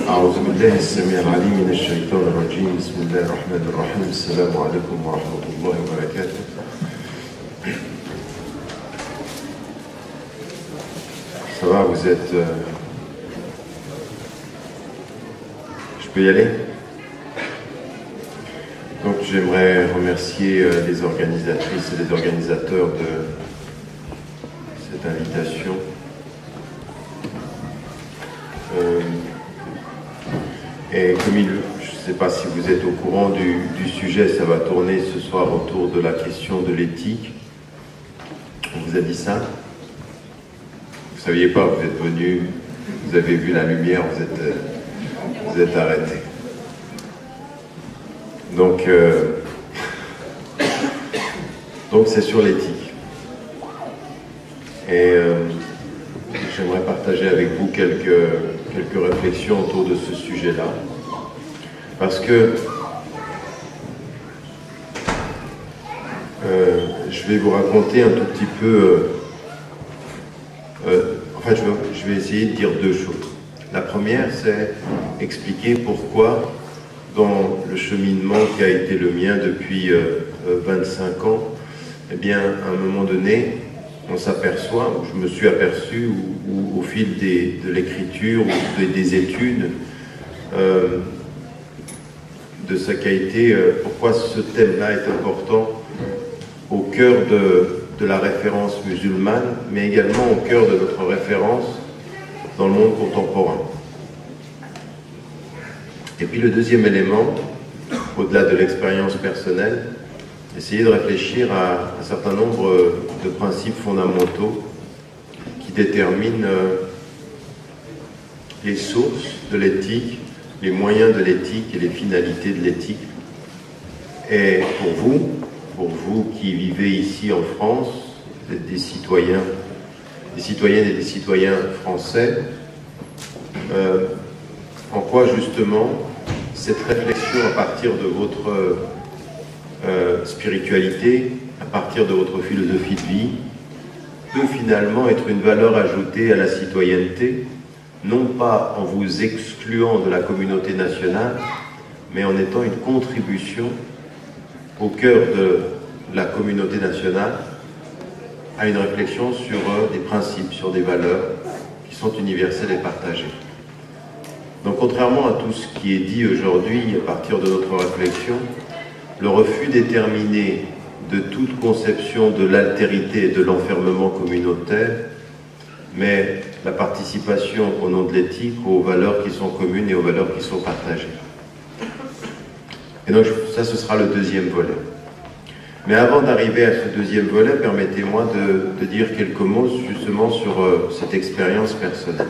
أعوذ بالله السميع العليم من الشيطان الرجيم بسم الله الرحمن الرحيم السلام عليكم ورحمة الله وبركاته Ça va, vous êtes... euh, Je peux y aller Donc j'aimerais remercier euh, les organisatrices et les organisateurs de cette invitation. Et comme il, je ne sais pas si vous êtes au courant du, sujet, ça va tourner ce soir autour de la question de l'éthique. On vous a dit ça? Vous ne saviez pas, vous êtes venu, vous avez vu la lumière, vous êtes, euh, vous êtes arrêté. Donc, euh, donc c'est sur l'éthique. Et euh, j'aimerais partager avec vous quelques, quelques réflexions autour de ce sujet-là. Parce que euh, je vais vous raconter un tout petit peu. euh, euh, enfin, je vais, je vais essayer de dire deux choses. La première, c'est expliquer pourquoi, dans le cheminement qui a été le mien depuis euh, euh, 25 ans, eh bien, à un moment donné, on s'aperçoit, ou je me suis aperçu, ou, au fil de l'écriture ou des, des études, euh, de ce qu'a été, euh, pourquoi ce thème-là est important au cœur de la référence musulmane, mais également au cœur de notre référence dans le monde contemporain. Et puis le deuxième élément, au-delà de l'expérience personnelle, essayer de réfléchir à un certain nombre de principes fondamentaux qui déterminent euh, les sources de l'éthique, les moyens de l'éthique et les finalités de l'éthique. Et pour vous, pour vous qui vivez ici en France, vous êtes des citoyens, des citoyennes et des citoyens français, euh, en quoi justement cette réflexion à partir de votre euh, spiritualité, à partir de votre philosophie de vie, peut finalement être une valeur ajoutée à la citoyenneté, non pas en vous excluant de la communauté nationale, mais en étant une contribution au cœur de la communauté nationale à une réflexion sur euh, des principes, sur des valeurs qui sont universelles et partagées. Donc contrairement à tout ce qui est dit aujourd'hui à partir de notre réflexion, le refus déterminé de toute conception de l'altérité et de l'enfermement communautaire, mais la participation au nom de l'éthique aux valeurs qui sont communes et aux valeurs qui sont partagées. Et donc ça, ce sera le deuxième volet. Mais avant d'arriver à ce deuxième volet, permettez-moi de, dire quelques mots justement sur euh, cette expérience personnelle.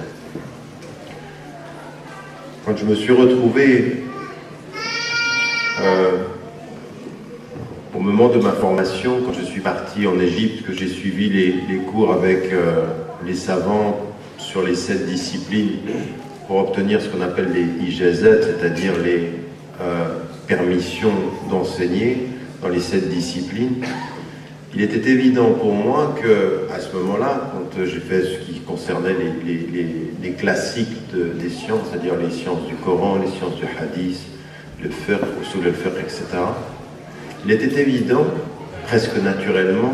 Quand je me suis retrouvé euh, au moment de ma formation, quand je suis parti en Égypte, que j'ai suivi les, cours avec euh, les savants sur les sept disciplines pour obtenir ce qu'on appelle les IGZ, c'est-à-dire les euh, permissions d'enseigner dans les sept disciplines, il était évident pour moi que, à ce moment-là, quand j'ai fait ce qui concernait les, classiques de- des sciences, c'est-à-dire les sciences du Coran, les sciences du Hadith, le fiqh, le fiqh, etc., il était évident, presque naturellement,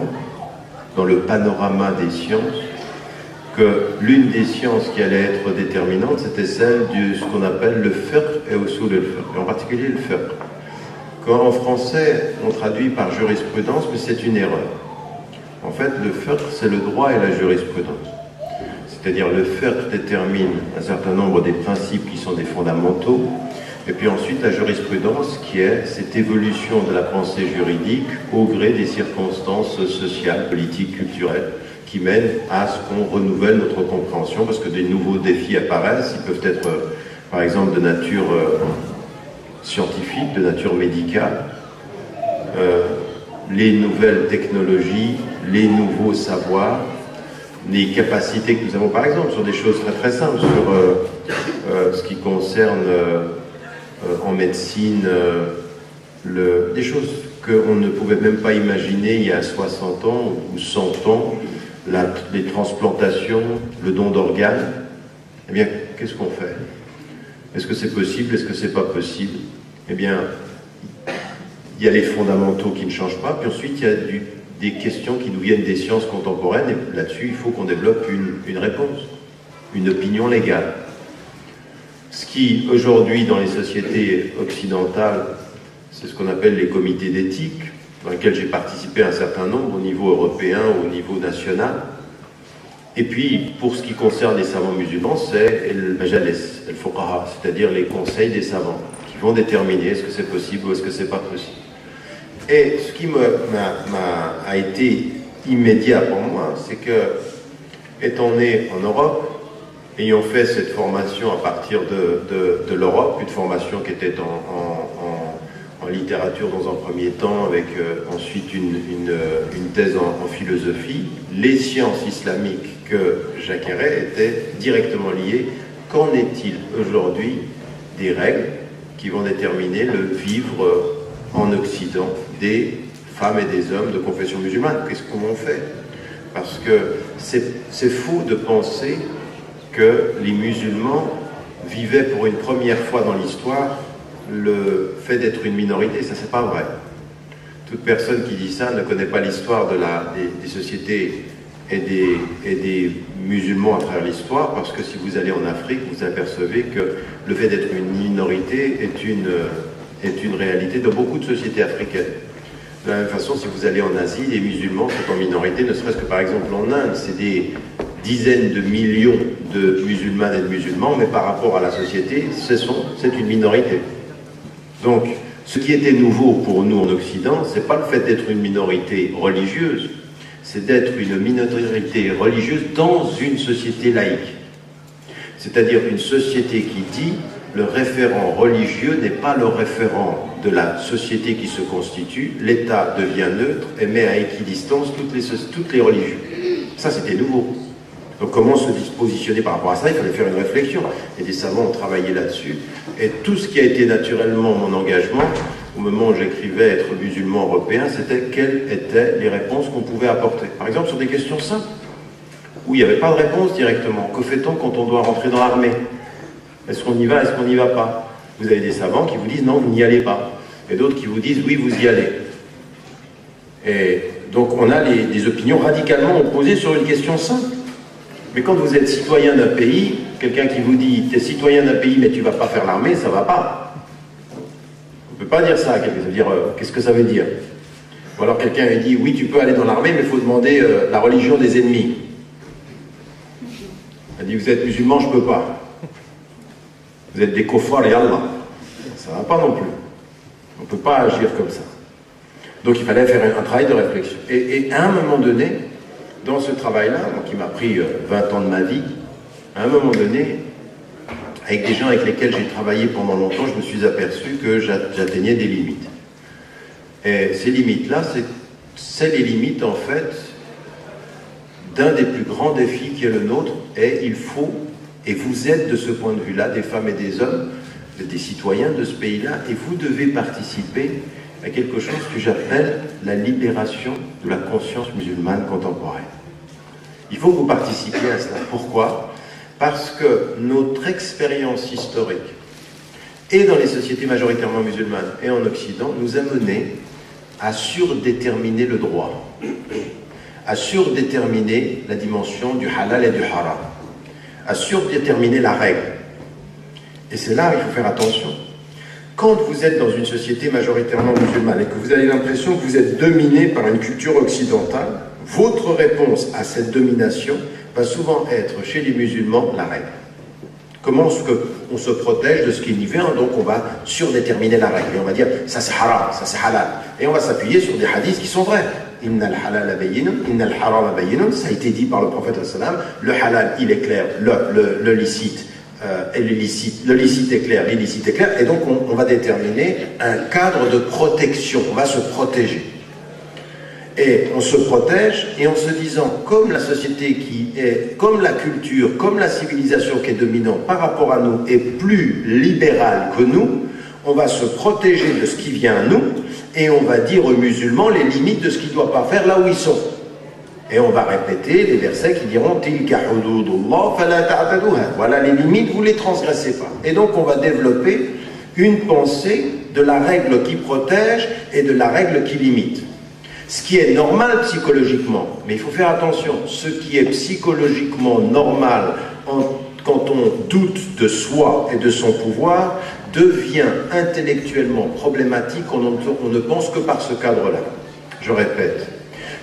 dans le panorama des sciences, que l'une des sciences qui allait être déterminante, c'était celle de ce qu'on appelle le fiqh et usul le fiqh, et en particulier le fiqh. Quand en français, on traduit par jurisprudence, mais c'est une erreur. En fait, le fiqh, c'est le droit et la jurisprudence. C'est-à-dire, le fiqh détermine un certain nombre des principes qui sont des fondamentaux, et puis ensuite la jurisprudence qui est cette évolution de la pensée juridique au gré des circonstances sociales, politiques, culturelles, qui mènent à ce qu'on renouvelle notre compréhension, parce que des nouveaux défis apparaissent, ils peuvent être, par exemple, de nature euh, scientifique, de nature médicale, euh, les nouvelles technologies, les nouveaux savoirs, les capacités que nous avons, par exemple, sur des choses très très simples, sur euh, ce qui concerne en médecine euh, des choses qu'on ne pouvait même pas imaginer il y a 60 ans ou 100 ans, les transplantations, le don d'organes. Eh bien, qu'est-ce qu'on fait? Est-ce que c'est possible? Est-ce que c'est pas possible? Eh bien, il y a les fondamentaux qui ne changent pas, puis ensuite il y a des questions qui nous viennent des sciences contemporaines, et là-dessus il faut qu'on développe une, réponse, une opinion légale. Ce qui aujourd'hui dans les sociétés occidentales, c'est ce qu'on appelle les comités d'éthique, dans lesquels j'ai participé un certain nombre au niveau européen, au niveau national. Et puis, pour ce qui concerne les savants musulmans, c'est le majales, le fuqaha, c'est-à-dire les conseils des savants, qui vont déterminer est-ce que c'est possible ou est-ce que c'est pas possible. Et ce qui a été immédiat pour moi, c'est que, étant né en Europe, ayant fait cette formation à partir de, l'Europe, une formation qui était en, littérature dans un premier temps, avec euh, ensuite une, thèse en, philosophie, les sciences islamiques que j'acquérais étaient directement liées. Qu'en est-il aujourd'hui des règles qui vont déterminer le vivre en Occident des femmes et des hommes de confession musulmane? Qu'est-ce qu'on fait? Parce que c'est faux de penser que les musulmans vivaient pour une première fois dans l'histoire le fait d'être une minorité. Ça, c'est pas vrai. Toute personne qui dit ça ne connaît pas l'histoire de des, sociétés et des, musulmans à travers l'histoire, parce que si vous allez en Afrique, vous apercevez que le fait d'être une minorité est une, réalité dans beaucoup de sociétés africaines. De la même façon, si vous allez en Asie, les musulmans sont en minorité, ne serait-ce que par exemple en Inde, c'est des dizaines de millions de musulmanes et de musulmans, mais par rapport à la société, c'est une minorité. Donc, ce qui était nouveau pour nous en Occident, c'est pas le fait d'être une minorité religieuse, c'est d'être une minorité religieuse dans une société laïque. C'est-à-dire une société qui dit le référent religieux n'est pas le référent de la société qui se constitue, l'État devient neutre et met à équidistance toutes les, toutes les religions. Ça, c'était nouveau. Donc comment se dispositionner par rapport à ça? Il fallait faire une réflexion. Et des savants ont travaillé là-dessus. Et tout ce qui a été naturellement mon engagement, au moment où j'écrivais être musulman européen, c'était quelles étaient les réponses qu'on pouvait apporter. Par exemple, sur des questions simples, où il n'y avait pas de réponse directement. Que fait-on quand on doit rentrer dans l'armée? Est-ce qu'on y va, est-ce qu'on n'y va pas? Vous avez des savants qui vous disent non, vous n'y allez pas. Et d'autres qui vous disent oui, vous y allez. Et donc on a des opinions radicalement opposées sur une question simple. Mais quand vous êtes citoyen d'un pays, quelqu'un qui vous dit tu es citoyen d'un pays mais tu vas pas faire l'armée, ça va pas. On ne peut pas dire ça à quelqu'un. Ça veut dire euh, qu'est-ce que ça veut dire? Ou alors quelqu'un lui dit oui, tu peux aller dans l'armée, mais il faut demander euh, la religion des ennemis. Elle dit vous êtes musulman, je peux pas. Vous êtes des kofars et Allah. Ça va pas non plus. On ne peut pas agir comme ça. Donc il fallait faire un, travail de réflexion. Et, à un moment donné, dans ce travail-là, qui m'a pris 20 euh, ans de ma vie, à un moment donné, avec des gens avec lesquels j'ai travaillé pendant longtemps, je me suis aperçu que j'atteignais des limites. Et ces limites-là, c'est les limites en fait d'un des plus grands défis qui est le nôtre, et il faut et vous êtes de ce point de vue-là des femmes et des hommes, des citoyens de ce pays-là, et vous devez participer à quelque chose que j'appelle la libération de la conscience musulmane contemporaine. Il faut que vous participiez à cela. Pourquoi? Parce que notre expérience historique, et dans les sociétés majoritairement musulmanes et en Occident, nous a mené à surdéterminer le droit, à surdéterminer la dimension du halal et du haram à surdéterminer la règle. Et c'est là qu'il faut faire attention. Quand vous êtes dans une société majoritairement musulmane et que vous avez l'impression que vous êtes dominé par une culture occidentale, votre réponse à cette domination va souvent être chez les musulmans la règle. Comment est-ce qu'on se protège de ce qui n'y vient Donc on va surdéterminer la règle. Et on va dire ça c'est haram, ça c'est halal. Et on va s'appuyer sur des hadiths qui sont vrais. Inna al-halal inna al-haram Ça a été dit par le prophète Le halal, il est clair, le, le, le licite, euh, l'illicite, le licite est clair, l'illicite est clair. Et donc on, on va déterminer un cadre de protection. On va se protéger. Et on se protège et en se disant, comme la société qui est, comme la culture, comme la civilisation qui est dominante par rapport à nous est plus libérale que nous, on va se protéger de ce qui vient à nous et on va dire aux musulmans les limites de ce qu'ils ne doivent pas faire là où ils sont. Et on va répéter les versets qui diront Voilà les limites, vous ne les transgressez pas. Et donc on va développer une pensée de la règle qui protège et de la règle qui limite. Ce qui est normal psychologiquement, mais il faut faire attention, ce qui est psychologiquement normal quand on doute de soi et de son pouvoir devient intellectuellement problématique, on, on ne pense que par ce cadre-là. Je répète,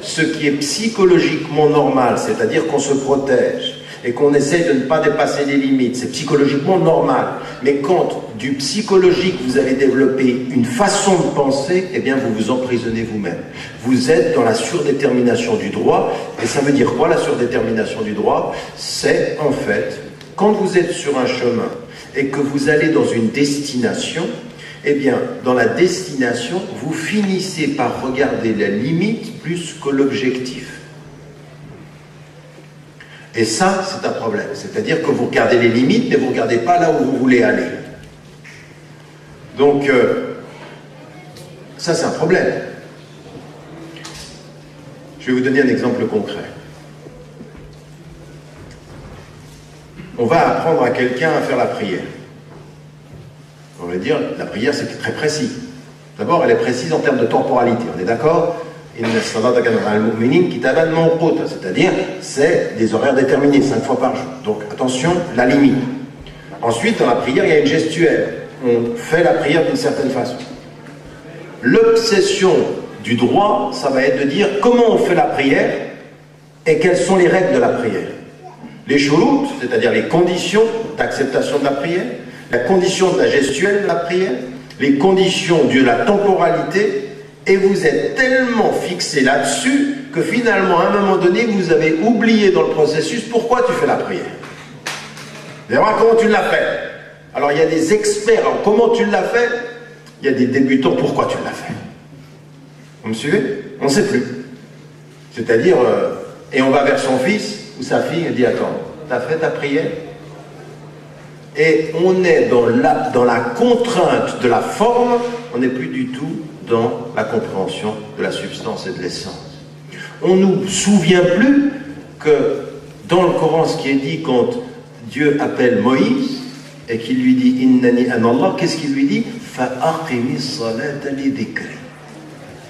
ce qui est psychologiquement normal, c'est-à-dire qu'on se protège et qu'on essaye de ne pas dépasser les limites, c'est psychologiquement normal. Mais quand du psychologique vous avez développé une façon de penser, eh bien vous vous emprisonnez vous-même. Vous êtes dans la surdétermination du droit, et ça veut dire quoi la surdétermination du droit? C'est en fait, quand vous êtes sur un chemin et que vous allez dans une destination, eh bien, dans la destination, vous finissez par regarder la limite plus que l'objectif. Et ça, c'est un problème. C'est-à-dire que vous regardez les limites, mais vous ne regardez pas là où vous voulez aller. Donc, euh, ça, c'est un problème. Je vais vous donner un exemple concret. On va apprendre à quelqu'un à faire la prière. On va dire, la prière, c'est très précis. D'abord, elle est précise en termes de temporalité. On est d'accord? C'est-à-dire, c'est des horaires déterminés, cinq fois par jour. Donc, attention, la limite. Ensuite, dans la prière, il y a une gestuelle. On fait la prière d'une certaine façon. L'obsession du droit, ça va être de dire comment on fait la prière et quelles sont les règles de la prière. Les chouroutes, c'est-à-dire les conditions d'acceptation de la prière, la condition de la gestuelle de la prière, les conditions de la temporalité, et vous êtes tellement fixé là-dessus que finalement, à un moment donné, vous avez oublié dans le processus pourquoi tu fais la prière. D'ailleurs, comment tu l'as fait? Alors, il y a des experts en comment tu l'as fait, il y a des débutants pourquoi tu l'as fait? Vous me suivez? On ne sait plus. C'est-à-dire, euh, et on va vers son fils ou sa fille et dit Attends, tu as fait ta prière? Et on est dans la, dans la contrainte de la forme, on n'est plus du tout dans la compréhension de la substance et de l'essence. On ne nous souvient plus que dans le Coran, ce qui est dit quand Dieu appelle Moïse et qu'il lui dit Innani Allah, qu'est-ce qu'il lui dit?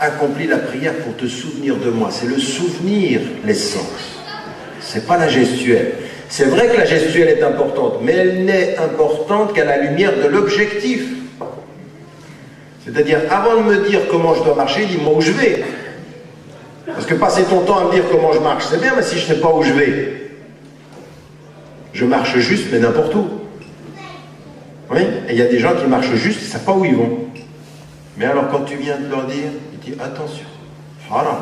Accomplis la prière pour te souvenir de moi. C'est le souvenir, l'essence. C'est pas la gestuelle. C'est vrai que la gestuelle est importante, mais elle n'est importante qu'à la lumière de l'objectif. C'est-à-dire, avant de me dire comment je dois marcher, dis-moi où je vais. Parce que passer ton temps à me dire comment je marche, c'est bien, mais si je ne sais pas où je vais, je marche juste, mais n'importe où. Oui Et il y a des gens qui marchent juste, ils ne savent pas où ils vont. Mais alors, quand tu viens de leur dire, ils disent attention, haram.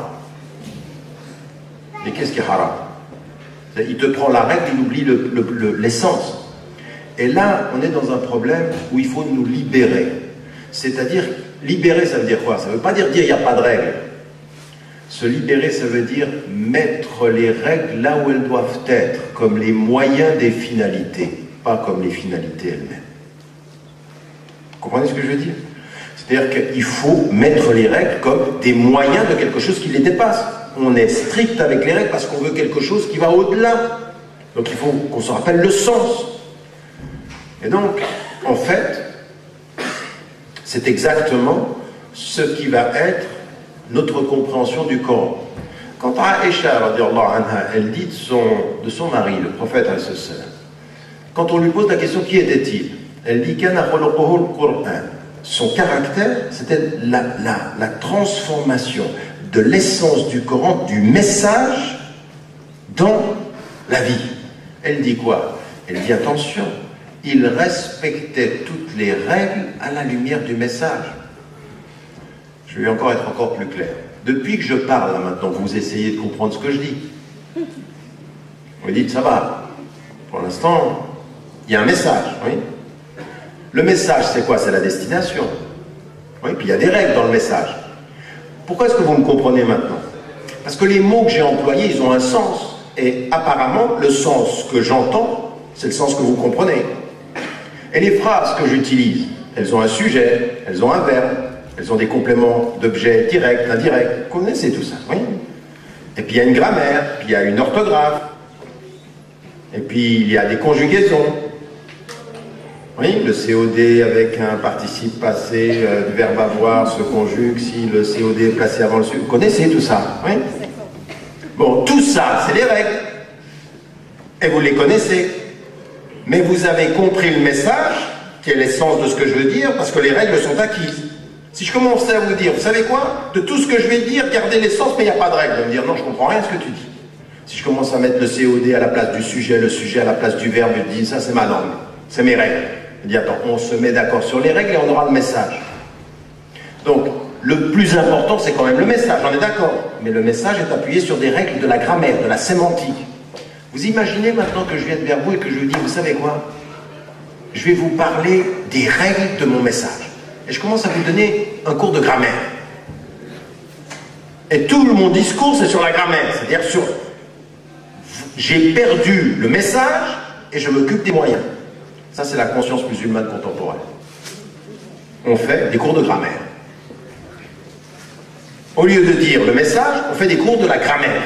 Mais qu'est-ce qui est haram? Il te prend la règle, il oublie l'essence. Et là, on est dans un problème où il faut nous libérer. C'est-à-dire, libérer, ça veut dire quoi? Ça ne veut pas dire dire il n'y a pas de règles. Se libérer, ça veut dire mettre les règles là où elles doivent être, comme les moyens des finalités, pas comme les finalités elles-mêmes. Vous comprenez ce que je veux dire? C'est-à-dire qu'il faut mettre les règles comme des moyens de quelque chose qui les dépasse. On est strict avec les règles parce qu'on veut quelque chose qui va au-delà. Donc il faut qu'on se rappelle le sens. Et donc, en fait, c'est exactement ce qui va être notre compréhension du Coran. Quand Aïcha, elle dit de son, mari, le prophète, quand on lui pose la question qui était-il? Elle dit Son caractère, c'était la, la, la transformation de l'essence du Coran, du message dans la vie. Elle dit quoi? Elle dit attention, il respectait toutes les règles à la lumière du message. Je vais encore être encore plus clair. Depuis que je parle maintenant, vous essayez de comprendre ce que je dis. Vous dites, ça va. Pour l'instant, il y a un message, oui. Le message, c'est quoi? C'est la destination. Oui, puis il y a des règles dans le message. Pourquoi est-ce que vous me comprenez maintenant? Parce que les mots que j'ai employés, ils ont un sens. Et apparemment, le sens que j'entends, c'est le sens que vous comprenez. Et les phrases que j'utilise, elles ont un sujet, elles ont un verbe, elles ont des compléments d'objets directs, indirects. Vous connaissez tout ça, oui Et puis il y a une grammaire, puis il y a une orthographe, et puis il y a des conjugaisons. Oui, le COD avec un participe passé euh, du verbe avoir se conjugue si le COD est placé avant le sujet. Vous connaissez tout ça, oui Bon, tout ça, c'est les règles. Et vous les connaissez. Mais vous avez compris le message, qui est l'essence de ce que je veux dire, parce que les règles sont acquises. Si je commençais à vous dire, vous savez quoi? De tout ce que je vais dire, gardez l'essence, mais il n'y a pas de règle. Vous me dire, non, je comprends rien à ce que tu dis. Si je commence à mettre le COD à la place du sujet, le sujet à la place du verbe, je dis, ça c'est ma langue, c'est mes règles. Je dis, attends, on se met d'accord sur les règles et on aura le message. Donc, le plus important, c'est quand même le message, on est d'accord. Mais le message est appuyé sur des règles de la grammaire, de la sémantique. Vous imaginez maintenant que je viens vers vous et que je vous dis, vous savez quoi? Je vais vous parler des règles de mon message. Et je commence à vous donner un cours de grammaire. Et tout mon discours, c'est sur la grammaire, c'est-à-dire sur... J'ai perdu le message et je m'occupe des moyens. Ça, c'est la conscience musulmane contemporaine. On fait des cours de grammaire. Au lieu de dire le message, on fait des cours de la grammaire.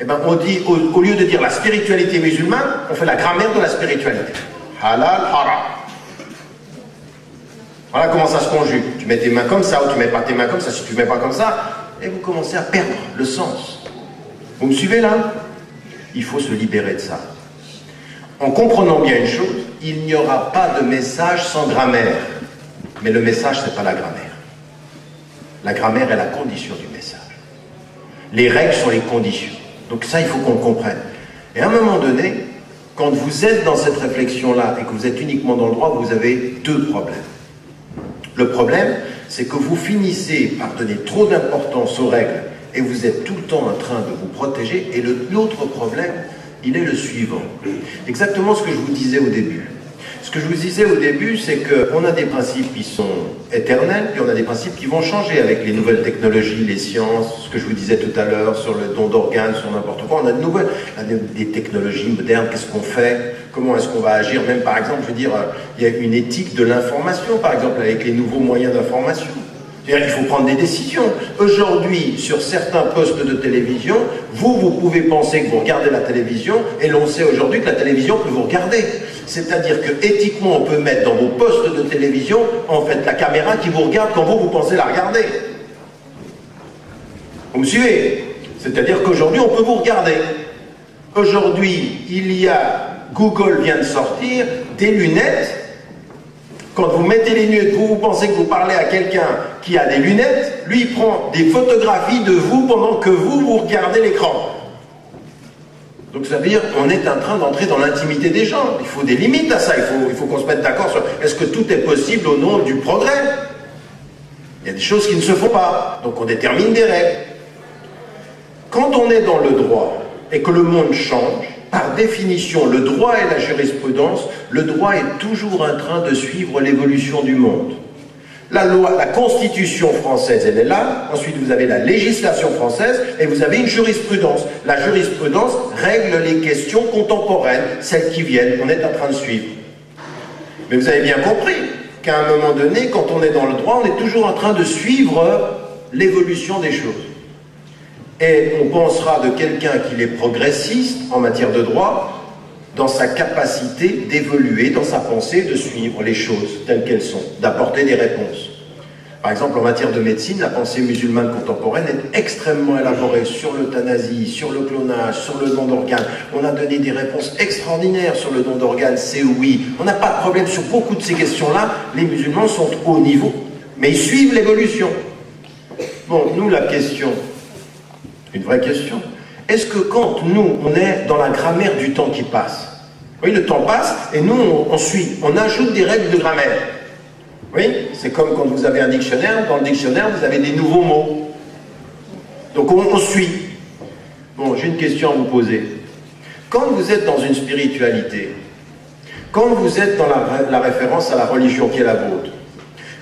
Eh ben, on dit, au, lieu de dire la spiritualité musulmane, on fait la grammaire de la spiritualité. Halal, haram. Voilà comment ça se conjugue. Tu mets tes mains comme ça ou tu mets pas tes mains comme ça. Si tu mets pas comme ça, et vous commencez à perdre le sens. Vous me suivez là? Il faut se libérer de ça. En comprenant bien une chose, il n'y aura pas de message sans grammaire. Mais le message, ce n'est pas la grammaire. La grammaire est la condition du message. Les règles sont les conditions. Donc ça, il faut qu'on le comprenne. Et à un moment donné, quand vous êtes dans cette réflexion-là et que vous êtes uniquement dans le droit, vous avez deux problèmes. Le problème, c'est que vous finissez par donner trop d'importance aux règles et vous êtes tout le temps en train de vous protéger. Et l'autre problème, il est le suivant. Exactement ce que je vous disais au début. Ce que je vous disais au début, c'est qu'on a des principes qui sont éternels, puis on a des principes qui vont changer avec les nouvelles technologies, les sciences, ce que je vous disais tout à l'heure sur le don d'organes, sur n'importe quoi. On a de nouvelles, des, technologies modernes, qu'est-ce qu'on fait? Comment est-ce qu'on va agir? Même par exemple, je veux dire, il y a une éthique de l'information, par exemple, avec les nouveaux moyens d'information. Il faut prendre des décisions. Aujourd'hui, sur certains postes de télévision, vous, vous pouvez penser que vous regardez la télévision, et l'on sait aujourd'hui que la télévision peut vous regarder. C'est-à-dire que éthiquement, on peut mettre dans vos postes de télévision, en fait, la caméra qui vous regarde quand vous, vous pensez la regarder. Vous me suivez? C'est-à-dire qu'aujourd'hui, on peut vous regarder. Aujourd'hui, il y a, Google vient de sortir, des lunettes quand vous mettez les lunettes, vous, pensez que vous parlez à quelqu'un qui a des lunettes, lui il prend des photographies de vous pendant que vous, vous regardez l'écran. Donc ça veut dire qu'on est en train d'entrer dans l'intimité des gens. Il faut des limites à ça, il faut qu'on se mette d'accord sur est-ce que tout est possible au nom du progrès Il y a des choses qui ne se font pas, donc on détermine des règles. Quand on est dans le droit et que le monde change, par définition, le droit et la jurisprudence, le droit est toujours en train de suivre l'évolution du monde. La loi, la constitution française, elle est là. Ensuite, vous avez la législation française et vous avez une jurisprudence. La jurisprudence règle les questions contemporaines, celles qui viennent. On est en train de suivre. Mais vous avez bien compris qu'à un moment donné, quand on est dans le droit, on est toujours en train de suivre l'évolution des choses et on pensera de quelqu'un qui est progressiste en matière de droit dans sa capacité d'évoluer dans sa pensée, de suivre les choses telles qu'elles sont, d'apporter des réponses. Par exemple, en matière de médecine, la pensée musulmane contemporaine est extrêmement élaborée sur l'euthanasie, sur le clonage, sur le don d'organes. On a donné des réponses extraordinaires sur le don d'organes, c'est oui. On n'a pas de problème sur beaucoup de ces questions-là. Les musulmans sont au niveau, mais ils suivent l'évolution. Bon, nous, la question, une vraie question. Est-ce que quand nous, on est dans la grammaire du temps qui passe, oui, le temps passe et nous, on, suit, on ajoute des règles de grammaire. Oui, c'est comme quand vous avez un dictionnaire, dans le dictionnaire, vous avez des nouveaux mots. Donc on, suit. Bon, j'ai une question à vous poser. Quand vous êtes dans une spiritualité, quand vous êtes dans la référence à la religion qui est la vôtre,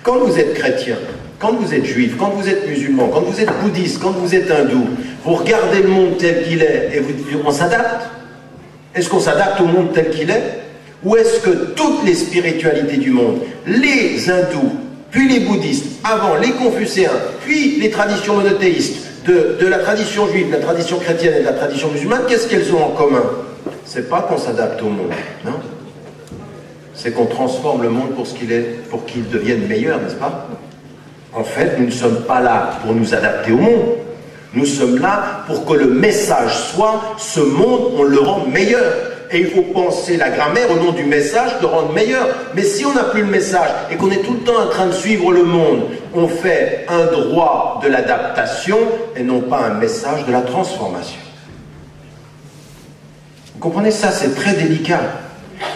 quand vous êtes chrétien, quand vous êtes juif, quand vous êtes musulman, quand vous êtes bouddhiste, quand vous êtes hindou, vous regardez le monde tel qu'il est et vous dites on s'adapte. Est-ce qu'on s'adapte au monde tel qu'il est? Ou est-ce que toutes les spiritualités du monde, les hindous, puis les bouddhistes, avant les confucéens, puis les traditions monothéistes, de, la tradition juive, de la tradition chrétienne et de la tradition musulmane, qu'est-ce qu'elles ont en commun? C'est pas qu'on s'adapte au monde, non? C'est qu'on transforme le monde pour qu'il devienne meilleur, n'est-ce pas? En fait, nous ne sommes pas là pour nous adapter au monde. Nous sommes là pour que le message soit ce monde, on le rend meilleur et il faut penser la grammaire au nom du message de rendre meilleur. Mais si on n'a plus le message et qu'on est tout le temps en train de suivre le monde, on fait un droit de l'adaptation et non pas un message de la transformation. Vous comprenez ça C'est très délicat.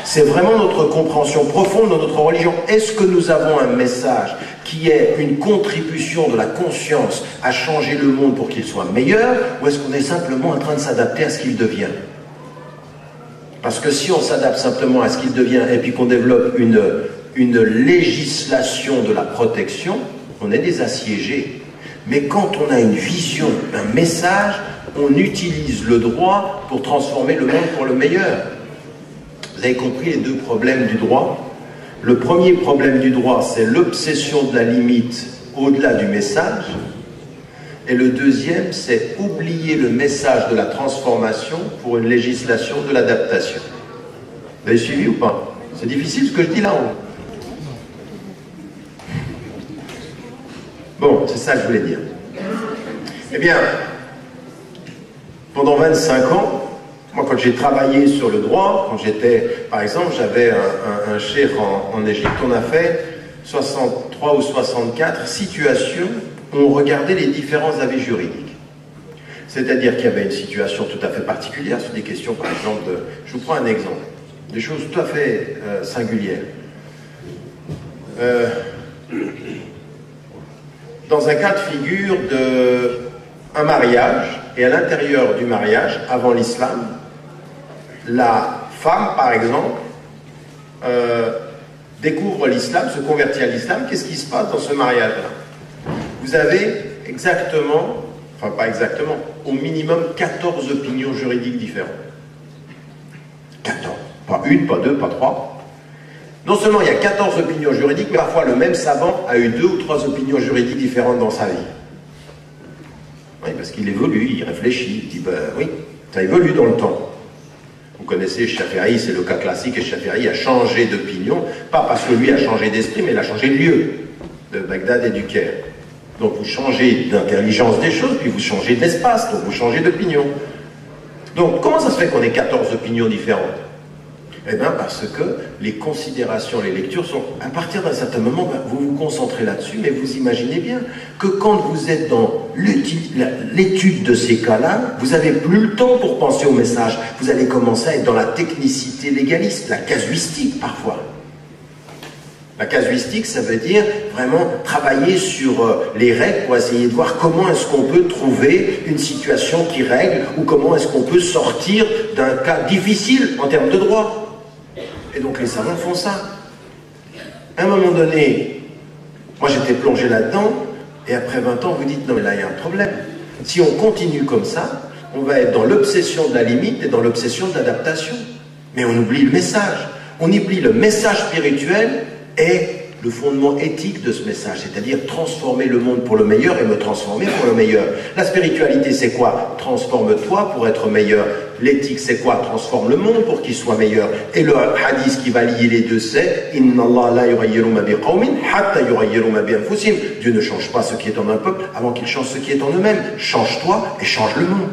C'est vraiment notre compréhension profonde de notre religion. Est-ce que nous avons un message qui est une contribution de la conscience à changer le monde pour qu'il soit meilleur, ou est-ce qu'on est simplement en train de s'adapter à ce qu'il devient? Parce que si on s'adapte simplement à ce qu'il devient et puis qu'on développe une, une législation de la protection, on est des assiégés. Mais quand on a une vision, un message, on utilise le droit pour transformer le monde pour le meilleur. Vous avez compris les deux problèmes du droit? Le premier problème du droit, c'est l'obsession de la limite au-delà du message. Et le deuxième, c'est oublier le message de la transformation pour une législation de l'adaptation. Vous avez suivi ou pas? C'est difficile ce que je dis là haut Bon, c'est ça que je voulais dire. Eh bien, pendant 25 ans, moi quand j'ai travaillé sur le droit, quand j'étais, par exemple, j'avais un, un, en, Égypte, on a fait 63 ou 64 situations on regardait les différents avis juridiques. C'est-à-dire qu'il y avait une situation tout à fait particulière sur des questions, par exemple, de, je vous prends un exemple, des choses tout à fait euh, singulières. Euh, dans un cas de figure de un mariage, et à l'intérieur du mariage, avant l'islam, la femme, par exemple, euh, découvre l'islam, se convertit à l'islam, qu'est-ce qui se passe dans ce mariage-là? Vous avez exactement, enfin pas exactement, au minimum 14 opinions juridiques différentes. 14. Pas une, pas deux, pas trois. Non seulement il y a 14 opinions juridiques, mais parfois le même savant a eu deux ou trois opinions juridiques différentes dans sa vie. Oui, parce qu'il évolue, il réfléchit, il dit, ben oui, ça évolue dans le temps. Vous connaissez Chafi'i, c'est le cas classique, et Chafi'i a changé d'opinion, pas parce que lui a changé d'esprit, mais il a changé de lieu, de Bagdad et du Caire. Donc vous changez d'intelligence des choses, puis vous changez d'espace, donc vous changez d'opinion. Donc comment ça se fait qu'on ait 14 opinions différentes? Eh bien parce que les considérations, les lectures sont, à partir d'un certain moment, ben, vous vous concentrez là-dessus, mais vous imaginez bien que quand vous êtes dans l'étude de ces cas-là, vous n'avez plus le temps pour penser au message. Vous allez commencer à être dans la technicité légaliste, la casuistique parfois. La casuistique, ça veut dire vraiment travailler sur euh, les règles pour essayer de voir comment est-ce qu'on peut trouver une situation qui règle ou comment est-ce qu'on peut sortir d'un cas difficile en termes de droit. Et donc les savants font ça. À un moment donné, moi j'étais plongé là-dedans, et après 20 ans, vous dites non mais là il y a un problème. Si on continue comme ça, on va être dans l'obsession de la limite et dans l'obsession de l'adaptation. Mais on oublie le message. On oublie le message spirituel est le fondement éthique de ce message, c'est-à-dire transformer le monde pour le meilleur et me transformer pour le meilleur. La spiritualité, c'est quoi? Transforme-toi pour être meilleur. L'éthique, c'est quoi Transforme le monde pour qu'il soit meilleur. Et le hadith qui va lier les deux, c'est Inna Dieu ne change pas ce qui est en un peuple avant qu'il change ce qui est en eux-mêmes. Change-toi et change le monde.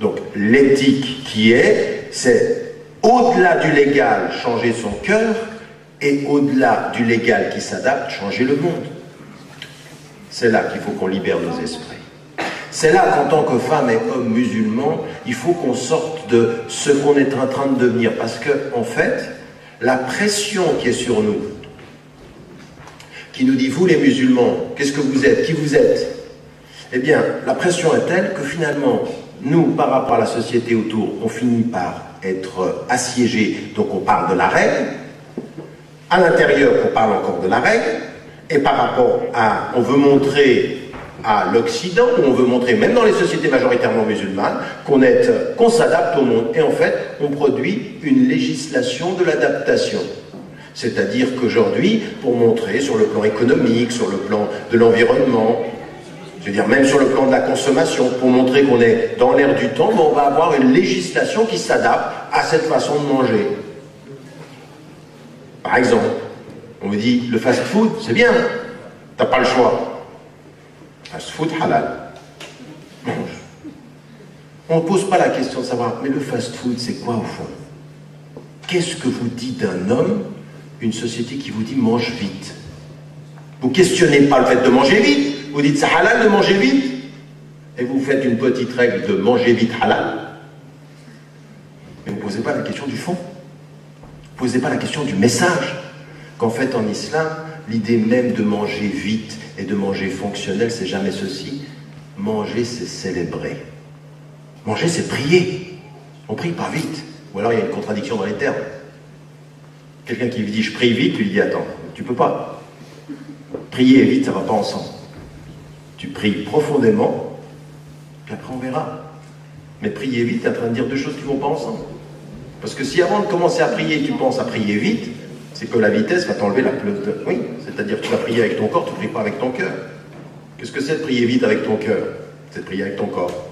Donc l'éthique qui est, c'est au-delà du légal, changer son cœur, et au-delà du légal qui s'adapte, changer le monde. C'est là qu'il faut qu'on libère nos esprits. C'est là qu'en tant que femme et homme musulmans, il faut qu'on sorte de ce qu'on est en train de devenir. Parce que, en fait, la pression qui est sur nous, qui nous dit, vous les musulmans, qu'est-ce que vous êtes, qui vous êtes? Eh bien, la pression est telle que finalement, nous, par rapport à la société autour, on finit par être assiégé, donc on parle de la règle. À l'intérieur, on parle encore de la règle. Et par rapport à, on veut montrer à l'Occident, on veut montrer, même dans les sociétés majoritairement musulmanes, qu'on qu'on s'adapte au monde. Et en fait, on produit une législation de l'adaptation. C'est-à-dire qu'aujourd'hui, pour montrer sur le plan économique, sur le plan de l'environnement, Je veux dire, même sur le plan de la consommation, pour montrer qu'on est dans l'air du temps, on va avoir une législation qui s'adapte à cette façon de manger. Par exemple, on me dit, le fast-food, c'est bien, t'as pas le choix. Fast-food halal. Mange. On ne pose pas la question de savoir, mais le fast-food, c'est quoi au fond? Qu'est-ce que vous dit d'un homme, une société qui vous dit mange vite? Vous questionnez pas le fait de manger vite, vous dites c'est halal de manger vite, et vous faites une petite règle de manger vite halal, mais vous ne posez pas la question du fond. Vous ne posez pas la question du message. Qu'en fait, en islam, l'idée même de manger vite et de manger fonctionnel, c'est jamais ceci. Manger, c'est célébrer. Manger, c'est prier. On prie pas vite. Ou alors il y a une contradiction dans les termes. Quelqu'un qui dit je prie vite, lui dit attends, tu peux pas. Prier vite, ça va pas ensemble. Tu pries profondément, puis après on verra. Mais prier vite, tu es en train de dire deux choses qui vont pas ensemble. Parce que si avant de commencer à prier, tu penses à prier vite, c'est que la vitesse va t'enlever la plus de... Oui, c'est-à-dire que tu vas prier avec ton corps, tu ne pries pas avec ton cœur. Qu'est-ce que c'est de prier vite avec ton cœur C'est de prier avec ton corps.